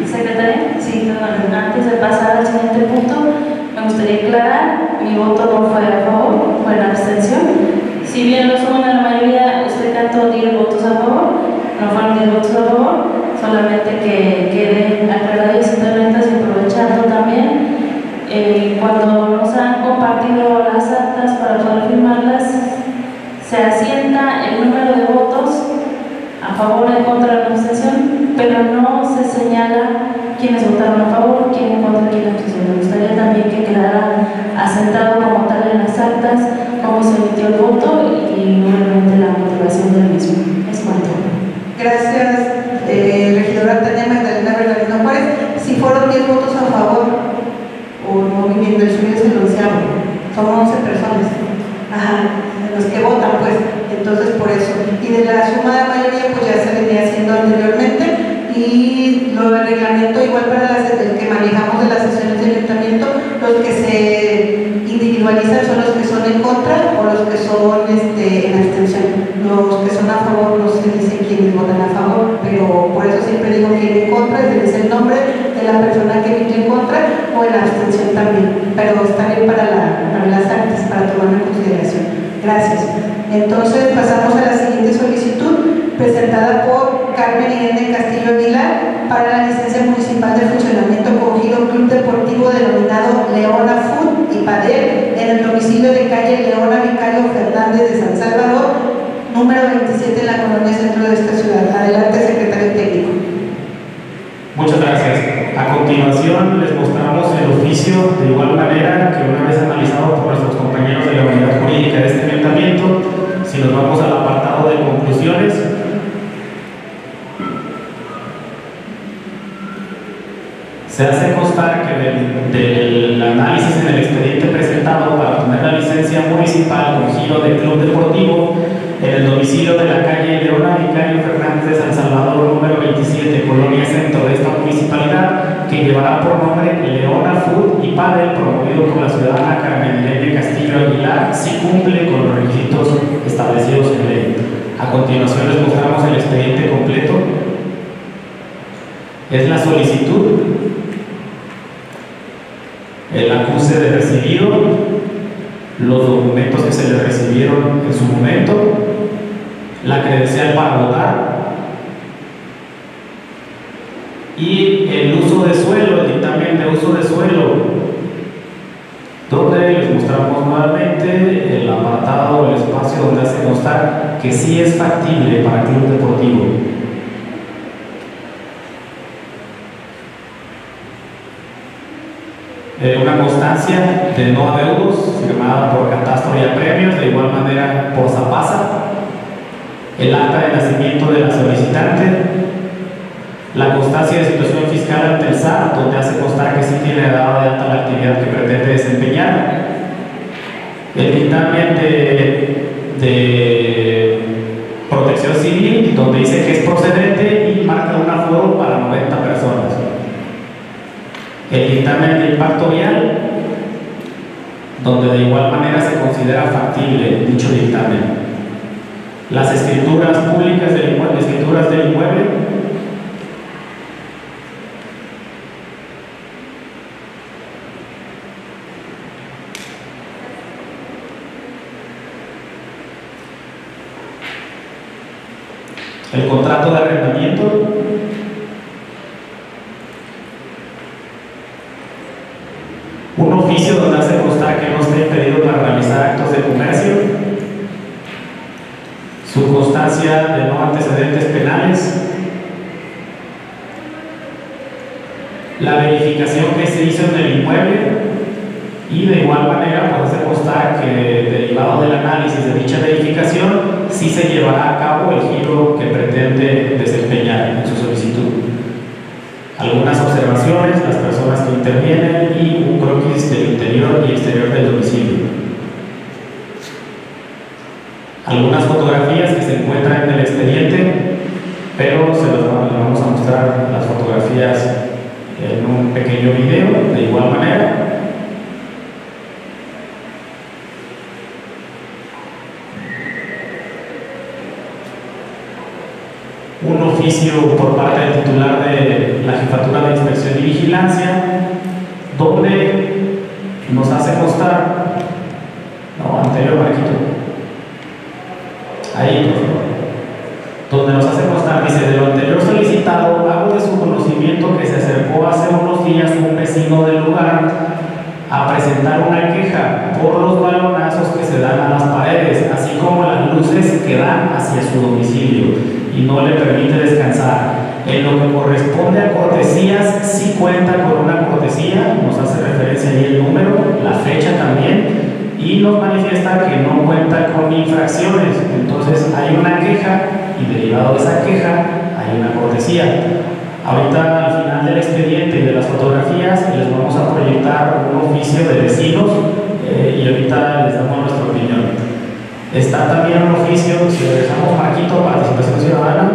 Secretaria, sí, antes de pasar al siguiente punto me gustaría aclarar, mi voto no fue a favor, fue en abstención. Si bien lo suman a la mayoría, usted cantó 10 votos a favor, no fueron 10 votos a favor, solamente que quede aclarado y simplemente aprovechando también, eh, cuando nos han compartido las actas para poder firmarlas, se asienta el número de votos a favor o en contra de la abstención, pero no se quiénes votaron a favor, quién en contra, quién abstención. Me gustaría también que quedara asentado como tal en las actas cómo se emitió el voto y, nuevamente la motivación. del mismo. Es cuanto. Gracias, eh, regidora Tania Magdalena Bernardino Juárez. Si fueron 10 votos a favor, o el movimiento, el suyo es el onceavo, son 11 personas. Ajá, los que votan, pues, entonces por eso. Y de la Y lo del reglamento, igual para las que manejamos de las sesiones de ayuntamiento, los que se individualizan son los que son en contra o los que son este, en abstención. Los que son a favor no se dice quiénes votan a favor, pero por eso siempre digo quién en contra, se dice el nombre de la persona que votó en contra o en abstención también, pero está bien para las actas, para tomarlo en consideración. Gracias. Entonces pasamos a la siguiente solicitud presentada por Carmen Irene Castillo Aguilar para la licencia municipal de funcionamiento con giro Club Deportivo denominado Leona Food y Padel en el domicilio de calle Leona Vicario Fernández de San Salvador, número 27 en la colonia centro de esta ciudad. Adelante, secretario técnico. Muchas gracias. A continuación les mostramos el oficio de igual manera que una vez analizado por nuestros compañeros de la unidad jurídica de este ayuntamiento, si nos vamos al apartado de conclusiones, se hace constar que del, análisis en el expediente presentado para obtener la licencia municipal con giro de club deportivo en el domicilio de la calle Leona Vicario Fernández de San Salvador, número 27, Colonia Centro de esta municipalidad, que llevará por nombre Leona Food y Padel, promovido por la ciudadana Carmen Irene Castillo Aguilar, si cumple con los requisitos establecidos en ley. A continuación les mostramos el expediente completo. Es la solicitud, el acuse de recibido, los documentos que se le recibieron en su momento, la credencial para votar y el uso de suelo, el dictamen de uso de suelo, donde les mostramos nuevamente el apartado, el espacio donde hace constar que sí es factible para el club deportivo. Eh, una constancia de no adeudos firmada por catastro y apremios, de igual manera por Zapasa, el acta de nacimiento de la solicitante, la constancia de situación fiscal ante el SAT, donde hace constar que sí tiene dado de alta la actividad que pretende desempeñar, el dictamen de, de protección civil, donde dice que es procedente y marca un aforo para 90 personas. El dictamen de impacto vial, donde de igual manera se considera factible dicho dictamen. Las escrituras públicas del inmueble, escrituras del inmueble, el contrato de arrendamiento, un oficio donde hace constar que no está impedido para realizar actos de comercio, su constancia de no antecedentes penales, la verificación que se hizo en el inmueble. Y de igual manera pues hace constar que derivado del análisis de dicha verificación sí se llevará a cabo el giro que pretende desempeñar en su solicitud. Algunas observaciones, las personas que intervienen y un croquis del interior y exterior del domicilio. Algunas fotografías que se encuentran en el expediente, pero se las vamos a mostrar las fotografías en un pequeño video de igual manera. un oficio por parte del titular de la Jefatura de Inspección y Vigilancia, donde nos hace constar, no, anterior, Marquito, ahí, por favor, donde nos hace constar, dice, de lo anterior solicitado, hago de su conocimiento que se acercó hace unos días un vecino del lugar a presentar una queja por los balonazos que se dan a las paredes, así como las luces que dan hacia su domicilio y no le permite descansar. En lo que corresponde a cortesías, sí cuenta con una cortesía, nos hace referencia ahí el número, la fecha también, y nos manifiesta que no cuenta con infracciones. Entonces hay una queja y derivado de esa queja hay una cortesía. Ahorita al final del expediente y de las fotografías les vamos a proyectar un oficio de vecinos eh, y ahorita les damos nuestra opinión. Está también un oficio, si lo dejamos Marquito, participación ciudadana.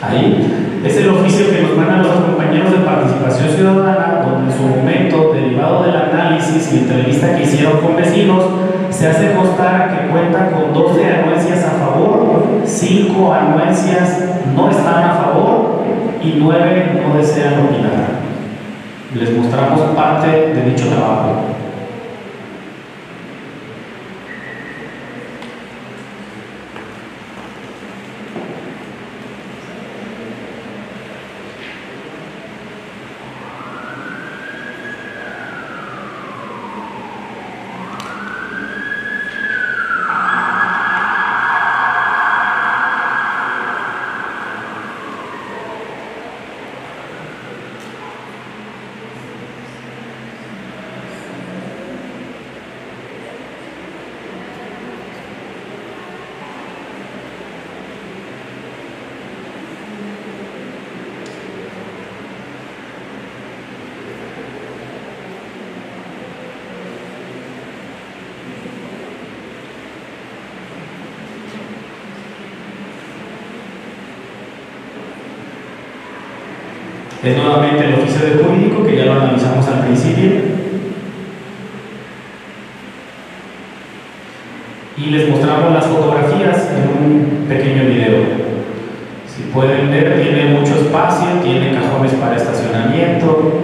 Ahí. Es el oficio que nos mandan los compañeros de participación ciudadana, donde en su momento, derivado del análisis y entrevista que hicieron con vecinos, se hace constar que cuenta con 12 anuencias a favor, 5 anuencias no están a favor y 9 no desean opinar. Les mostramos parte de dicho trabajo. Es nuevamente el oficio de jurídico que ya lo analizamos al principio. Y les mostramos las fotografías en un pequeño video. Si pueden ver, tiene mucho espacio, tiene cajones para estacionamiento.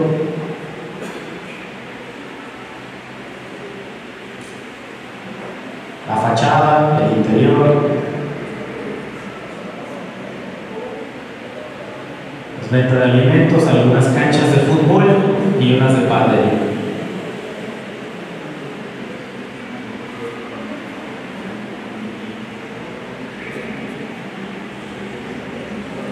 La fachada, el interior. Venta de alimentos, algunas canchas de fútbol y unas de pádel.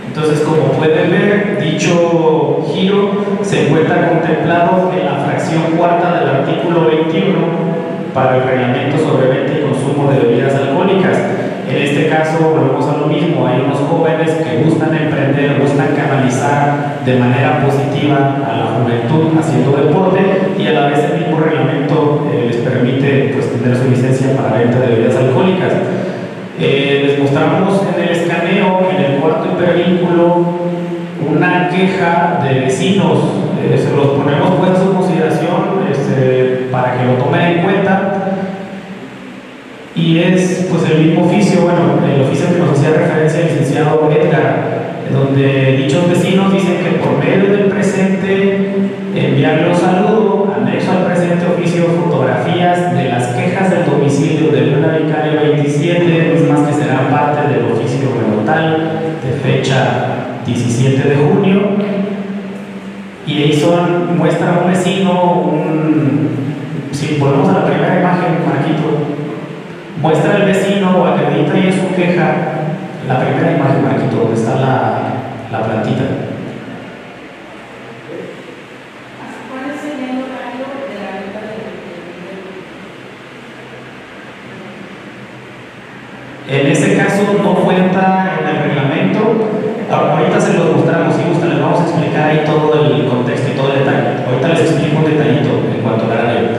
Entonces, como pueden ver, dicho giro se encuentra contemplado en la fracción cuarta del artículo 21 para el reglamento sobre venta y consumo de bebidas alcohólicas. En este caso, volvemos a lo mismo, hay unos jóvenes que gustan emprender, gustan canalizar de manera positiva a la juventud haciendo deporte y a la vez el mismo reglamento eh, les permite pues, tener su licencia para venta de bebidas alcohólicas. Eh, les mostramos en el escaneo, en el cuarto hipervínculo, una queja de vecinos. Eh, se los ponemos pues a su consideración este, para que lo tomen en cuenta y es pues el mismo oficio, bueno, el oficio que nos hacía referencia el licenciado Edgar, donde dichos vecinos dicen que por medio del presente enviarle un saludo, anexo al presente oficio fotografías de las quejas del domicilio de Luna Vicario 27, mismas que serán parte del oficio total de fecha 17 de junio. Y ahí son, muestra un vecino, un, si ponemos a la primera imagen, Marquito, muestra el vecino o acredita y en su queja la primera imagen, Marquito, donde está la, la plantita. En ese caso no cuenta en el reglamento. Ahorita se los mostramos, si gustan, les vamos a explicar ahí todo el contexto y todo el detalle. Ahorita les explico un detallito en cuanto a la ley.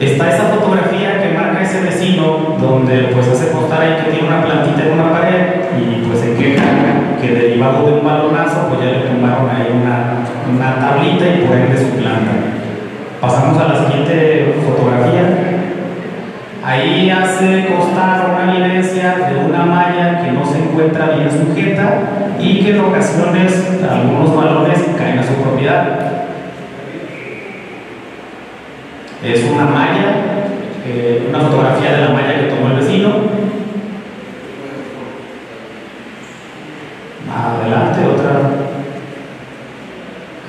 Está esa fotografía que marca ese vecino donde pues hace constar ahí que tiene una plantita en una pared y pues se queja que derivado de un balonazo pues ya le tumbaron ahí una, una tablita y por ende su planta. Pasamos a la siguiente fotografía. Ahí hace constar una evidencia de una malla que no se encuentra bien sujeta y que en ocasiones algunos balones caen a su propiedad. Es una malla, eh, una fotografía de la malla Adelante, otra.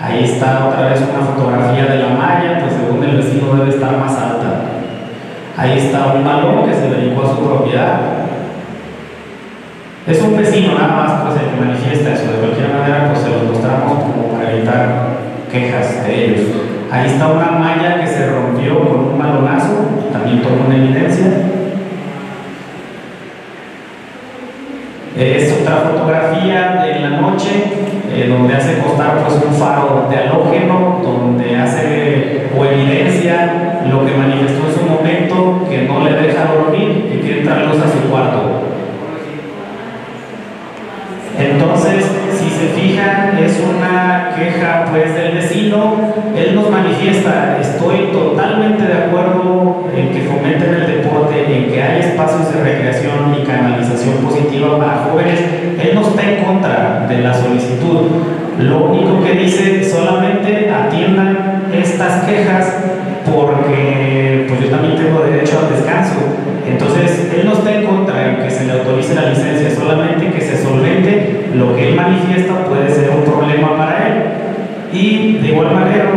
Ahí está otra vez una fotografía de la malla, pues según el vecino debe estar más alta. Ahí está un balón que se dedicó a su propiedad. Es un vecino nada más, pues el que manifiesta eso. De cualquier manera, pues se los mostramos como para evitar quejas de ellos. Ahí está una malla faro de halógeno donde hace o evidencia lo que manifestó en su momento que no le deja dormir y quiere traerlos a su cuarto. Entonces, si se fijan, es una queja pues del vecino, él nos manifiesta, estoy totalmente de acuerdo en que fomenten el deporte, en que hay espacios de recreación y canalización positiva para jóvenes, él no está en contra de la solicitud, lo único que dice, solamente atiendan estas quejas porque pues yo también tengo derecho al descanso. Entonces, él no está en contra de que se le autorice la licencia, solamente que se solvente lo que él manifiesta puede ser un problema para él. Y de igual manera,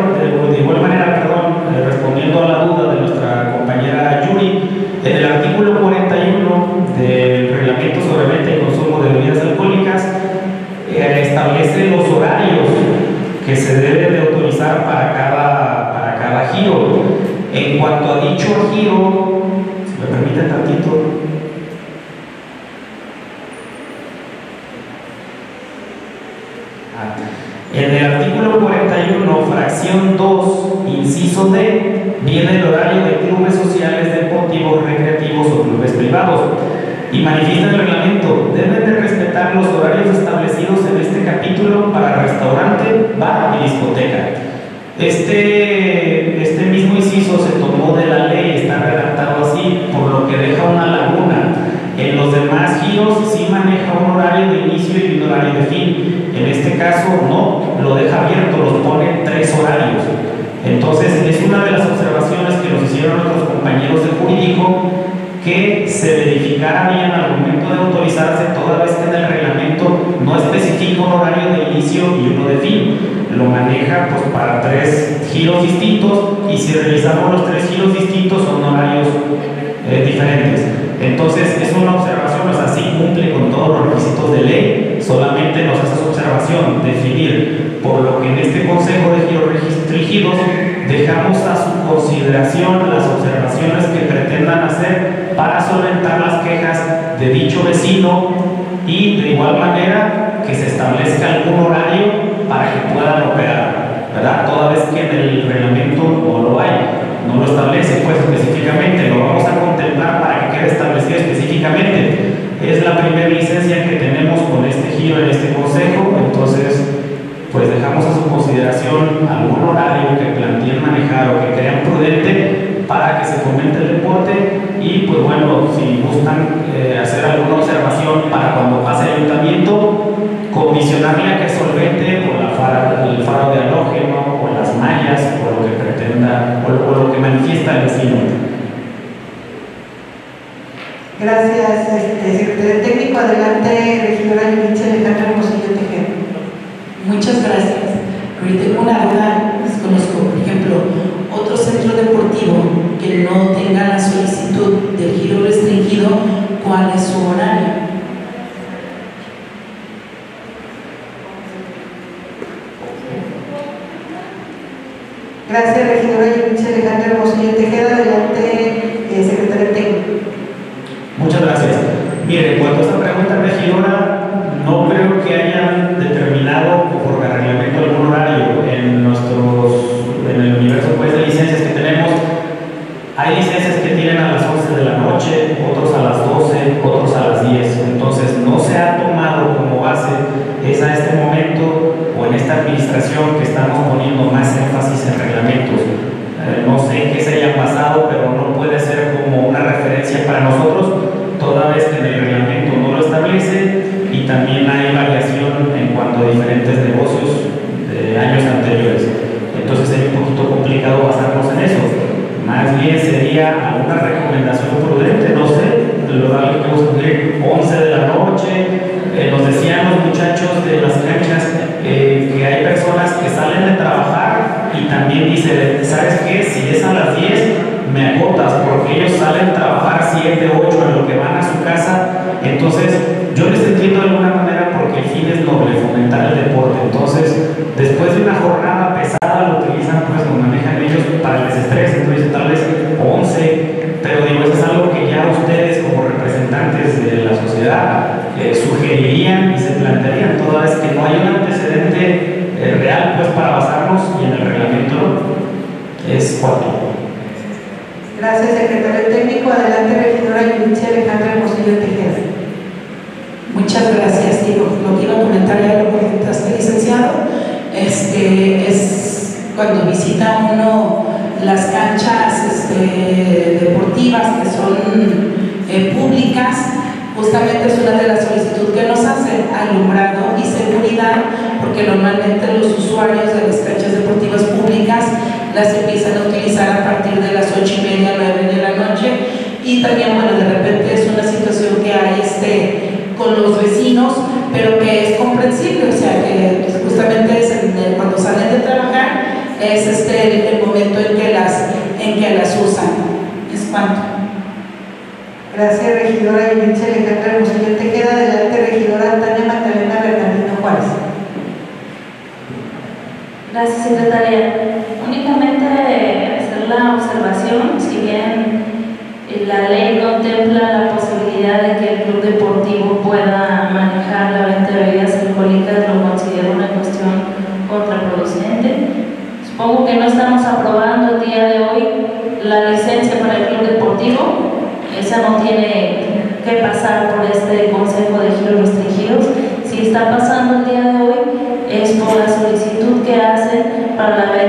en que las usan. ¿Es cuánto? Gracias, regidora Yulitza Alejandra Hermosillo Tejeda. Adelante, regidora Tania Magdalena Bernardino Juárez. Gracias, secretaria. Únicamente hacer la observación, si bien la ley contempla la posibilidad de que el club deportivo pueda manejar la venta de bebidas alcohólicas, lo considero una cuestión contraproducente Pongo que no estamos aprobando el día de hoy la licencia para el club deportivo. Esa no tiene que pasar por este Consejo de Giros Restringidos. Si está pasando el día de hoy es por la solicitud que hacen para la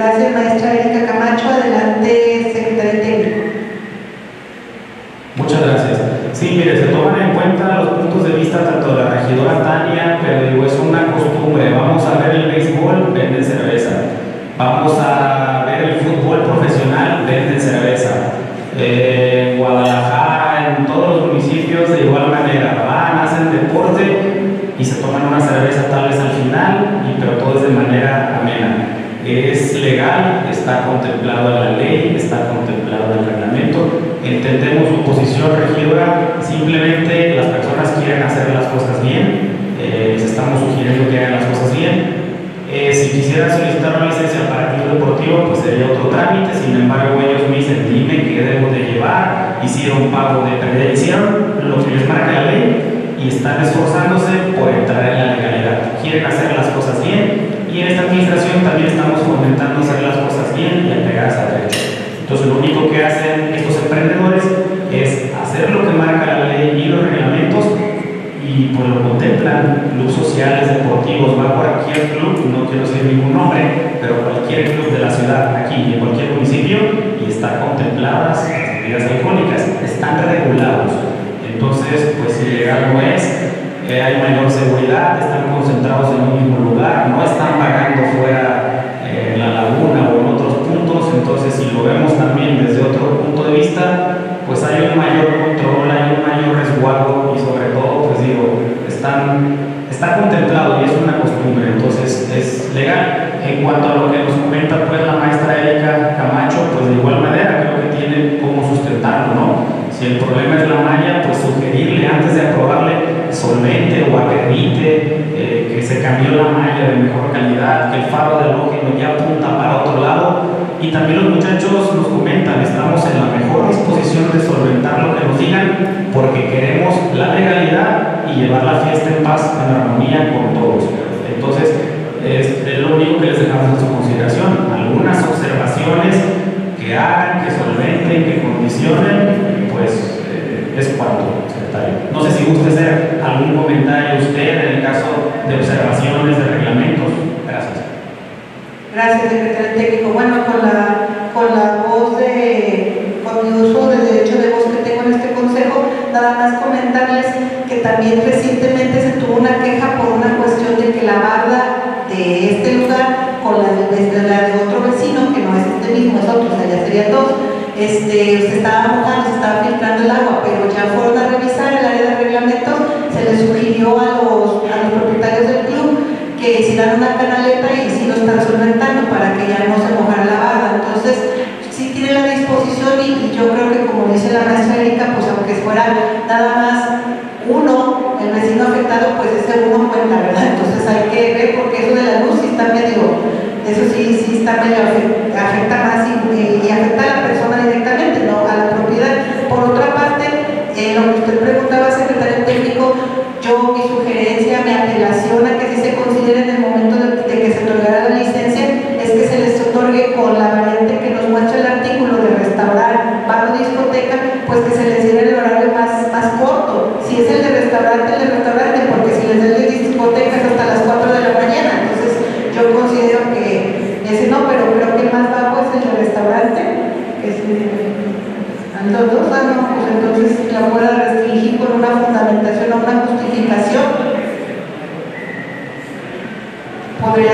Gracias, maestra Erika Camacho. Adelante, secretaria técnica.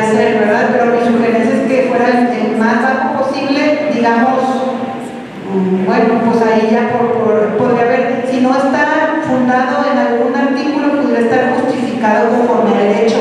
Pero mi sugerencia es que fuera el, más bajo posible, digamos, mm, bueno, pues ahí ya por, podría haber, si no está fundado en algún artículo, podría estar justificado conforme a derecho,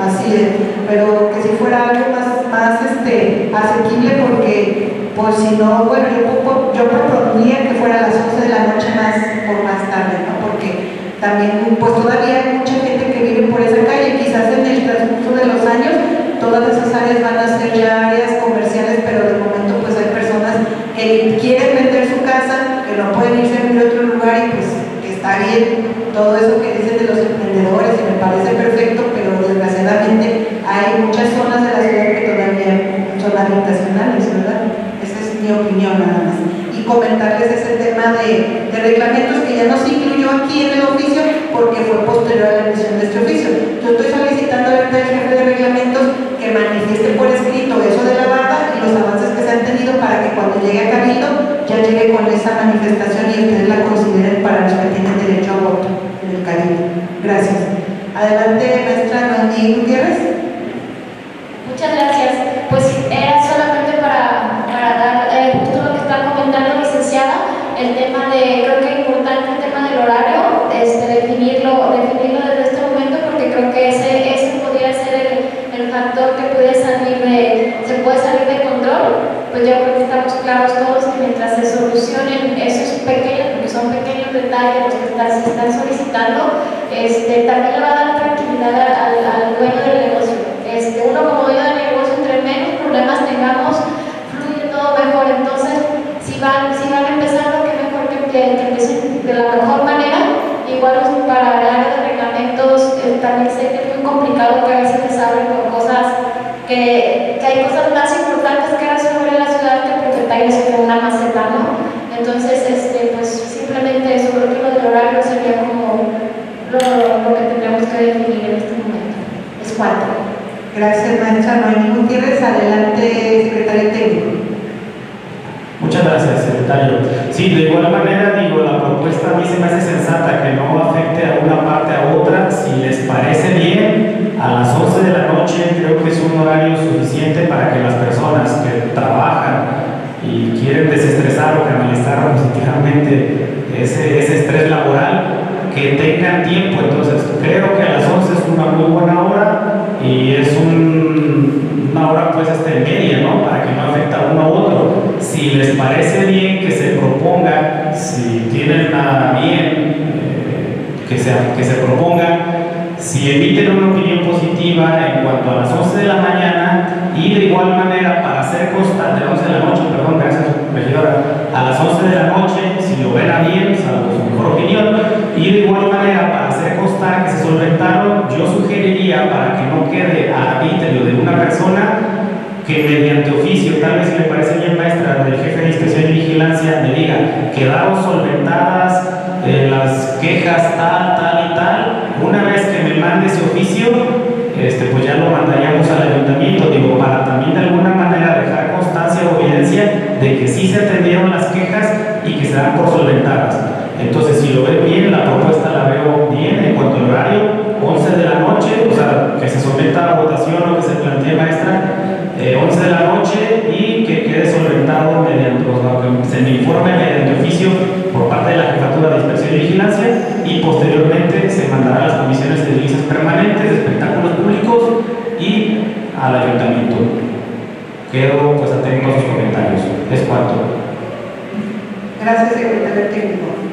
así es, pero que si fuera algo más, más este, asequible porque pues si no, bueno, yo, yo propondría que fuera a las 11 de la noche más por más tarde, ¿no? Porque también, pues todavía hay mucha gente que vive por esa calle, quizás en el transcurso de los años todas esas áreas van a ser ya áreas comerciales, pero de momento pues hay personas que quieren vender su casa, que no pueden irse a otro lugar y pues que está bien todo eso que dicen de los emprendedores y me parece perfecto, pero desgraciadamente hay muchas zonas de la ciudad que todavía son habitacionales, ¿verdad? mi opinión nada más. Y comentarles ese tema de, de, reglamentos que ya no se incluyó aquí en el oficio porque fue posterior a la emisión de este oficio. Yo estoy solicitando al jefe de reglamentos que manifieste por escrito eso de la barda y los avances que se han tenido para que cuando llegue a Cabildo ya llegue con esa manifestación y ustedes la consideren para los que tienen derecho a voto en el Cabildo. Gracias. Adelante, maestra Noemí Gutiérrez. Muchas gracias. Pues era solamente para para dar eh, justo lo que está comentando licenciada, el tema de, creo que es importante el tema del horario, este, definirlo, definirlo desde este momento porque creo que ese, ese podría ser el, el factor que puede salir de, se puede salir de control, pues yo creo que estamos claros todos que mientras se solucionen esos pequeños, porque son pequeños detalles los que se están solicitando, este, también le va a dar tranquilidad al, al dueño del negocio. Este, uno como dueño del negocio, entre menos problemas tengamos, mejor. Entonces, si van, si van empezando, que mejor que, que, empiecen de la mejor manera. Igual para el área de reglamentos, eh, también sé que es muy complicado que a veces les abren con cosas, que, que, hay cosas más importantes que resolver en la ciudad que propietarios que una maceta, ¿no? Entonces, este, pues simplemente eso, creo que lo del horario sería como lo, lo que tendríamos que definir en este momento. Es cuatro. Gracias, maestra. No hay ningún tienes. Adelante, secretario técnico. Muchas gracias, secretario. Sí, de igual manera, digo, la propuesta a mí se me hace sensata que no afecte a una parte a otra. Si les parece bien, a las 11 de la noche creo que es un horario suficiente para que las personas que trabajan y quieren desestresar o canalizar positivamente ese, ese estrés laboral, que tengan tiempo. Entonces, creo que a las 11 es una muy buena hora una hora pues hasta media, ¿no? Para que no afecte a uno u otro si les parece bien que se proponga, si tienen nada bien, eh, que, se, que se proponga, si emiten una opinión positiva en cuanto a las 11 de la mañana y de igual manera para hacer constante, 11 de la noche, perdón, gracias regidora, a las 11 de la noche, si lo ven a bien, salvo su mejor opinión, y de igual manera para hacer constar que se solventaron, yo sugeriría para que no quede a arbitrio de una persona que mediante oficio, tal vez me parece bien maestra del jefe de inspección y vigilancia, me diga, quedaron solventadas eh, las quejas tal, tal y tal, una vez que me mande ese oficio, este, pues ya lo mandaríamos al ayuntamiento, digo, para también de alguna manera dejar constancia o evidencia de que sí se atendieron las quejas y que se dan por solventadas. Entonces, si lo ven bien, la propuesta la veo bien en cuanto al horario, 11 de la noche, o sea, que se someta a votación lo que se plantea maestra, 11 eh, de la noche y que quede solventado mediante, o se me informe mediante oficio por parte de la Jefatura de Inspección y Vigilancia y posteriormente se mandará a las comisiones de divisas permanentes, espectáculos públicos y al ayuntamiento. Quedo pues atento a sus comentarios. Es cuanto. Gracias, secretario técnico.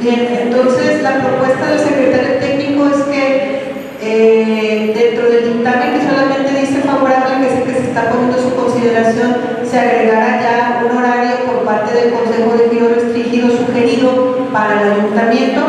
Bien, entonces la propuesta del secretario técnico es que eh, dentro del dictamen que solamente dice favorable, que es el que se está poniendo su consideración, se agregara ya un horario por parte del Consejo de Giro Restringido sugerido para el ayuntamiento.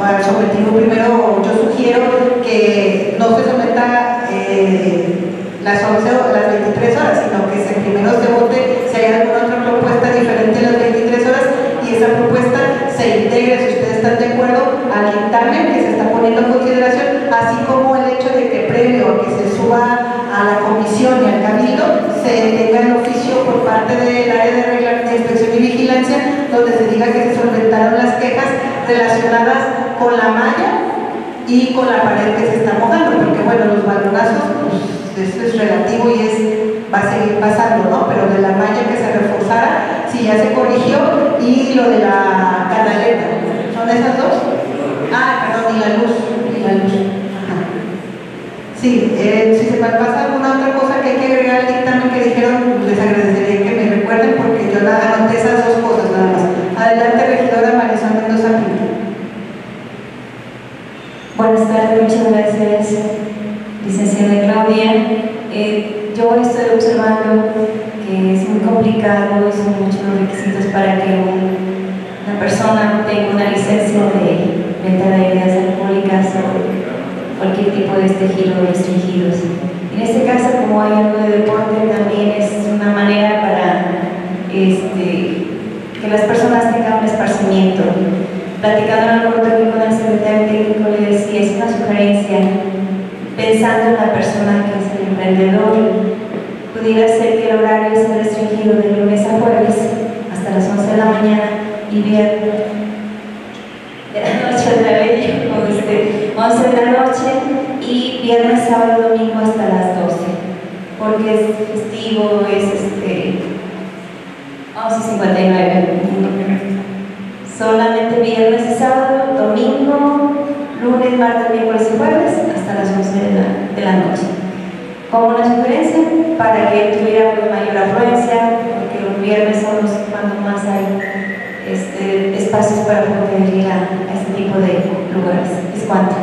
Para el sometido primero yo sugiero que no se someta eh, las 11 o las 23 horas, sino que se, primero se vote si hay alguna otra propuesta diferente a las 23 horas y esa propuesta se integre, si ustedes están de acuerdo, al dictamen que se está poniendo en consideración, así como el hecho de que previo a que se suba a la comisión y al cabildo, se tenga el oficio por parte del área de, inspección y vigilancia, donde se diga que se solventaron las quejas relacionadas con la malla y con la pared que se está mojando, porque bueno, los balonazos, pues eso es relativo y es va a seguir pasando, ¿no? Pero de la malla que se reforzara, si ya se corrigió, y lo de la canaleta, ¿son esas dos? Ah, perdón, y la luz, y la luz. Sí, eh, si se me pasa alguna otra cosa que hay que agregar al dictamen que dijeron, les agradecería que me recuerden porque yo nada anoté esas dos cosas nada más. Adelante, regidora Marisol Mendoza Pinto. Buenas tardes, muchas gracias, licenciada Claudia. Eh, yo estoy observando que es muy complicado son muchos los requisitos para que una persona tenga una licencia de venta de bebidas alcohólicas o cualquier tipo de este giro restringidos. En este caso, como hay algo de deporte, también es una manera para este, que las personas tengan un esparcimiento. Platicando en el laboratorio con el secretario técnico le decía, es una sugerencia, pensando en la persona que es el emprendedor, pudiera ser que el horario sea restringido de lunes a jueves hasta las 11 de la mañana y viernes de la noche otra vez, este, 11 de la noche y viernes, sábado domingo hasta las 12 porque es festivo, es este 11.59 solamente viernes y sábado, domingo, lunes, martes, miércoles y jueves hasta las 11 de la, de la noche. Como una sugerencia para que tuviera mayor afluencia, porque los viernes son los cuando más hay espacios para poder ir a, este tipo de lugares. Es cuanto.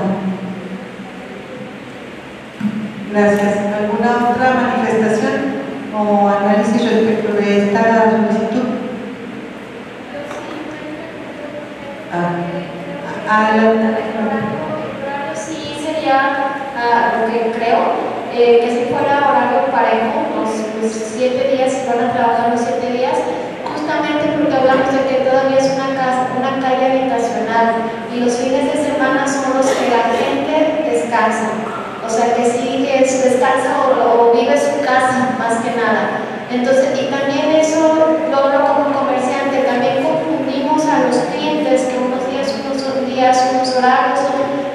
Gracias. ¿Alguna otra manifestación o análisis respecto de esta solicitud? Ah, sí, sería ah, lo que creo eh, que si fuera horario parejo, los, los siete días, si van a trabajar los siete días, justamente porque hablamos de que todavía es una, casa, una calle habitacional y los fines de semana son los que la gente descansa. O sea, que sí es, descansa o, vive su casa, más que nada. Entonces, y también eso logro como comerciante, también confundimos a los clientes que unos días, unos días, unos horarios,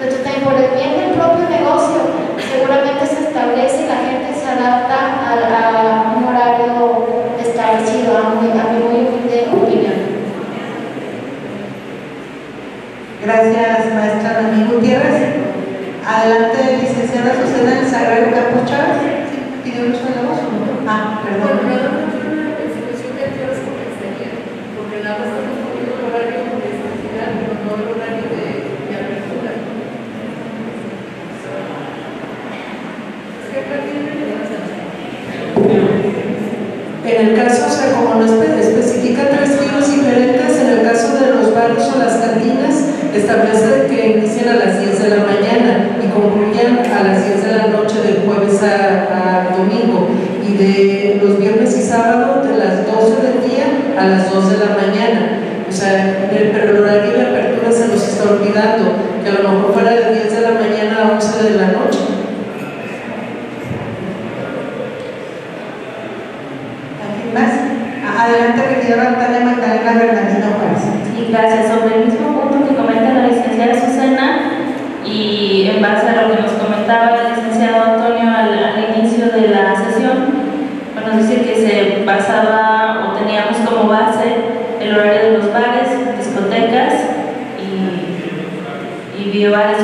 entonces también por el bien del propio negocio, seguramente se establece y la gente se adapta a, un En el caso, o como no especifica tres kilos diferentes, en el caso de los bares o las cantinas, establece que inicien a las 10 de la mañana y concluyan a las 10 de la noche del jueves a, domingo y de los viernes y sábados de las 12 del día a las 2 de la mañana. O sea, pero el horario de apertura se nos está olvidando, que a lo mejor fuera de 10 de la mañana a 11 de la noche Y gracias. Sobre el mismo punto que comenta la licenciada Susana y en base a lo que nos comentaba el licenciado Antonio al, inicio de la sesión, pues nos bueno, dice que se basaba o teníamos como base el horario de los bares, discotecas y, y biobares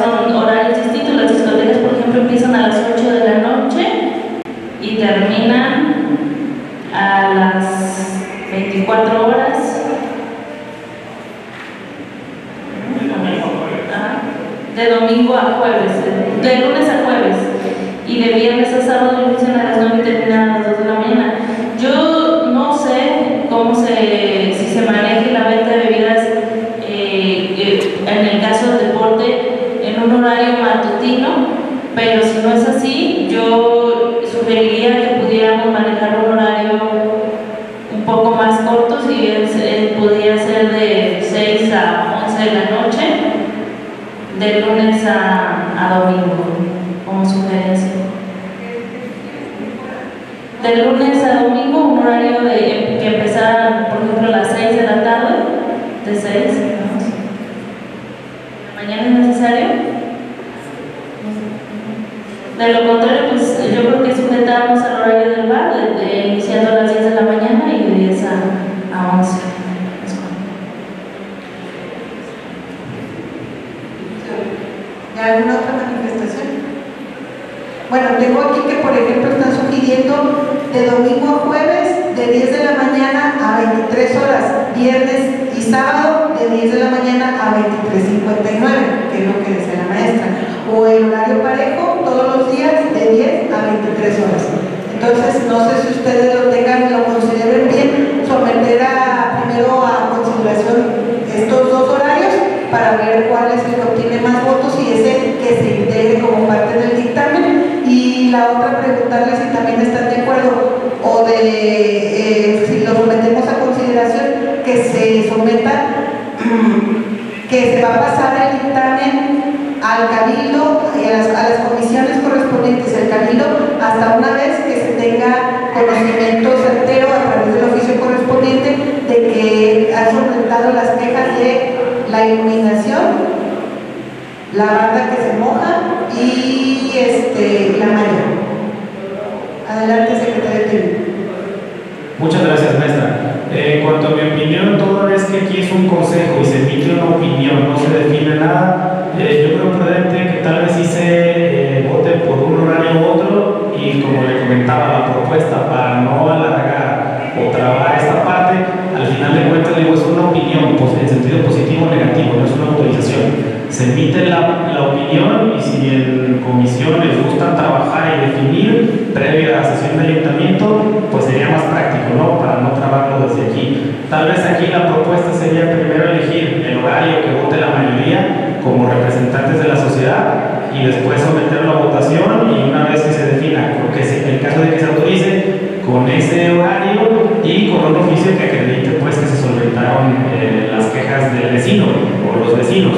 Tal vez aquí la propuesta sería primero elegir el horario que vote la mayoría como representantes de la sociedad y después someterlo a votación y una vez que se defina, porque en el caso de que se autorice, con ese horario y con un oficio que acredite pues que se solventaron eh, las quejas del vecino o los vecinos.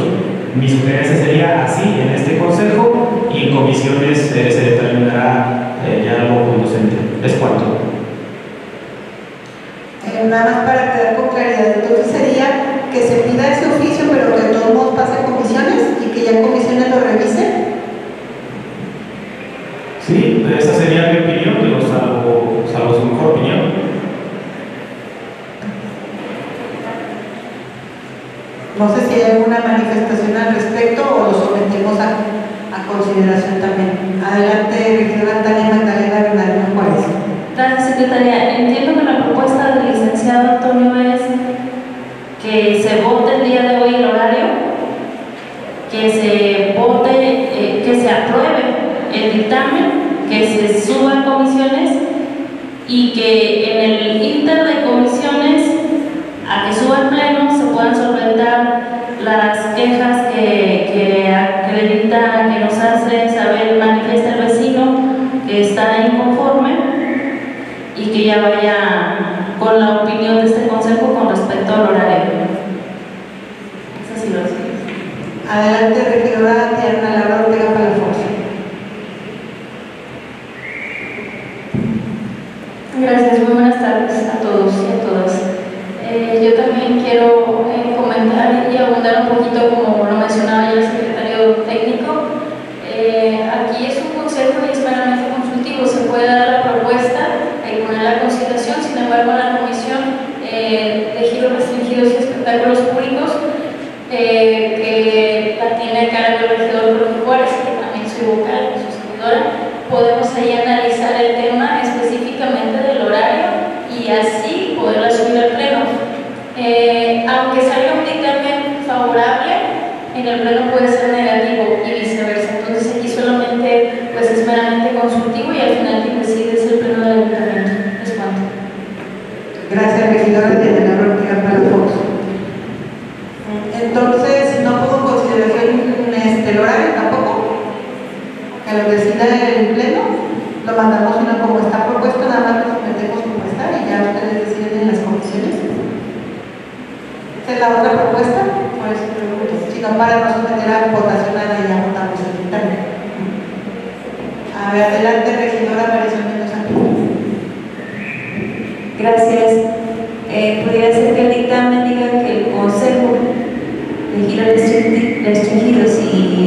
Mi sugerencia sería así en este consejo y en comisiones eh, se determinará eh, ya algo conducente. Es cuanto. nada más para que se pida ese oficio, pero que todos modos pase comisiones y que ya comisiones lo revise? Sí, esa sería mi opinión, pero salvo, salvo su mejor opinión. No sé si hay alguna manifestación al respecto o lo sometemos a, a consideración también.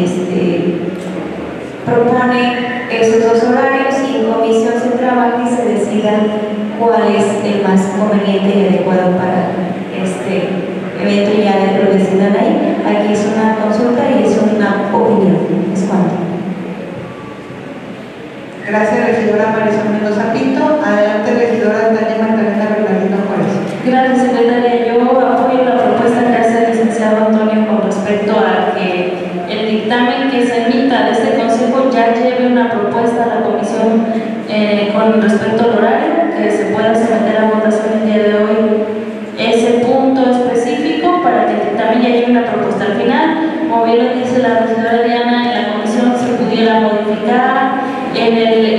Este, propone esos dos horarios y en comisión se trabaja y se decida cuál es el más conveniente y adecuado para este evento ya de decidan ahí. Aquí es una consulta y es una opinión. Es cuanto. Gracias, regidora Marisol Mendoza Pinto. Adelante, regidora. en el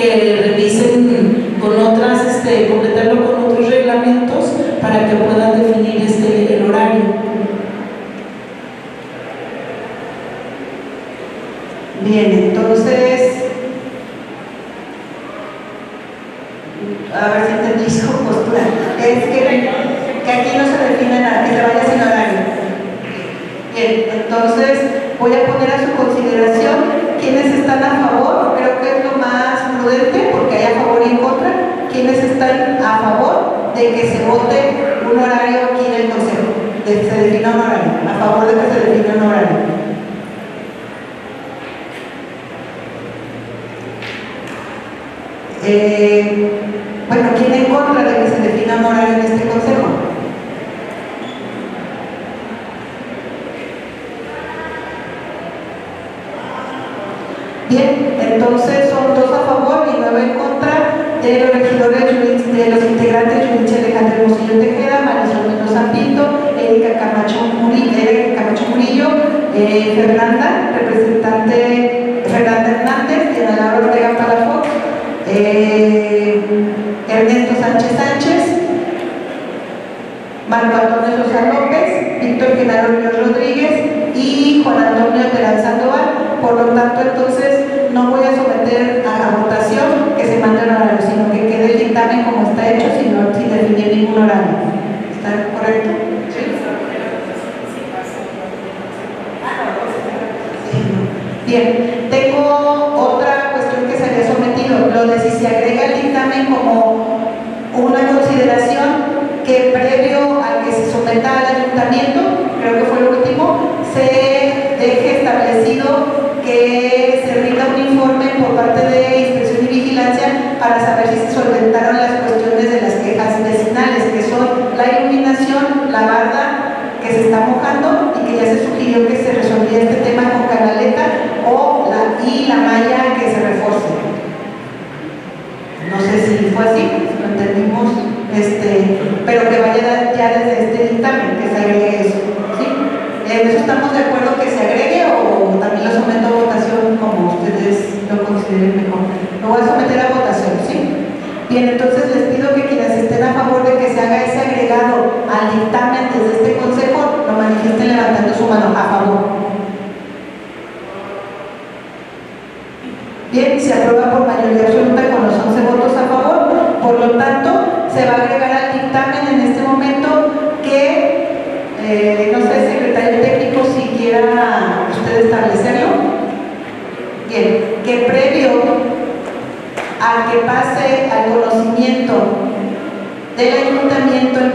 que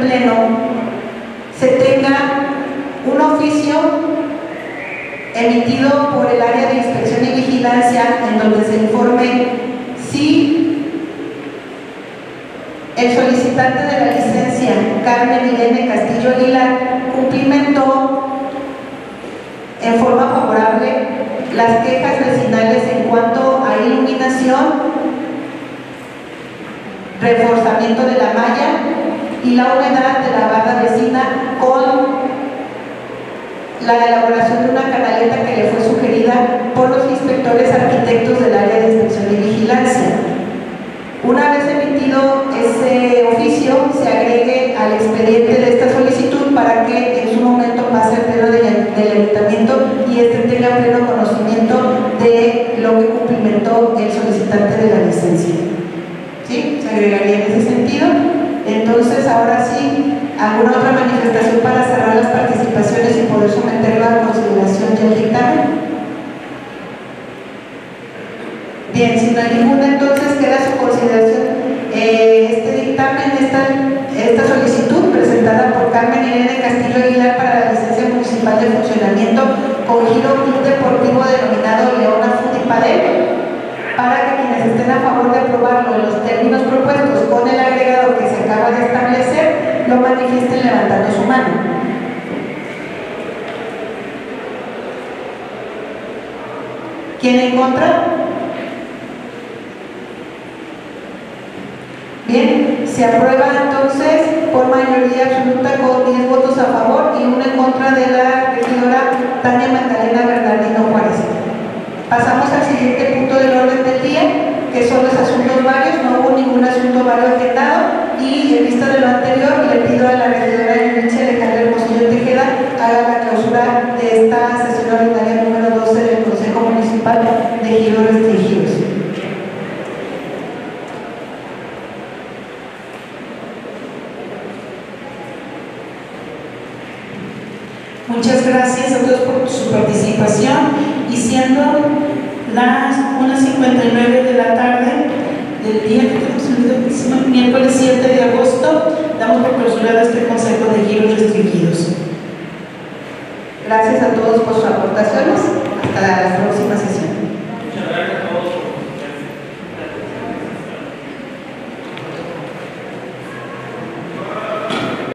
pleno,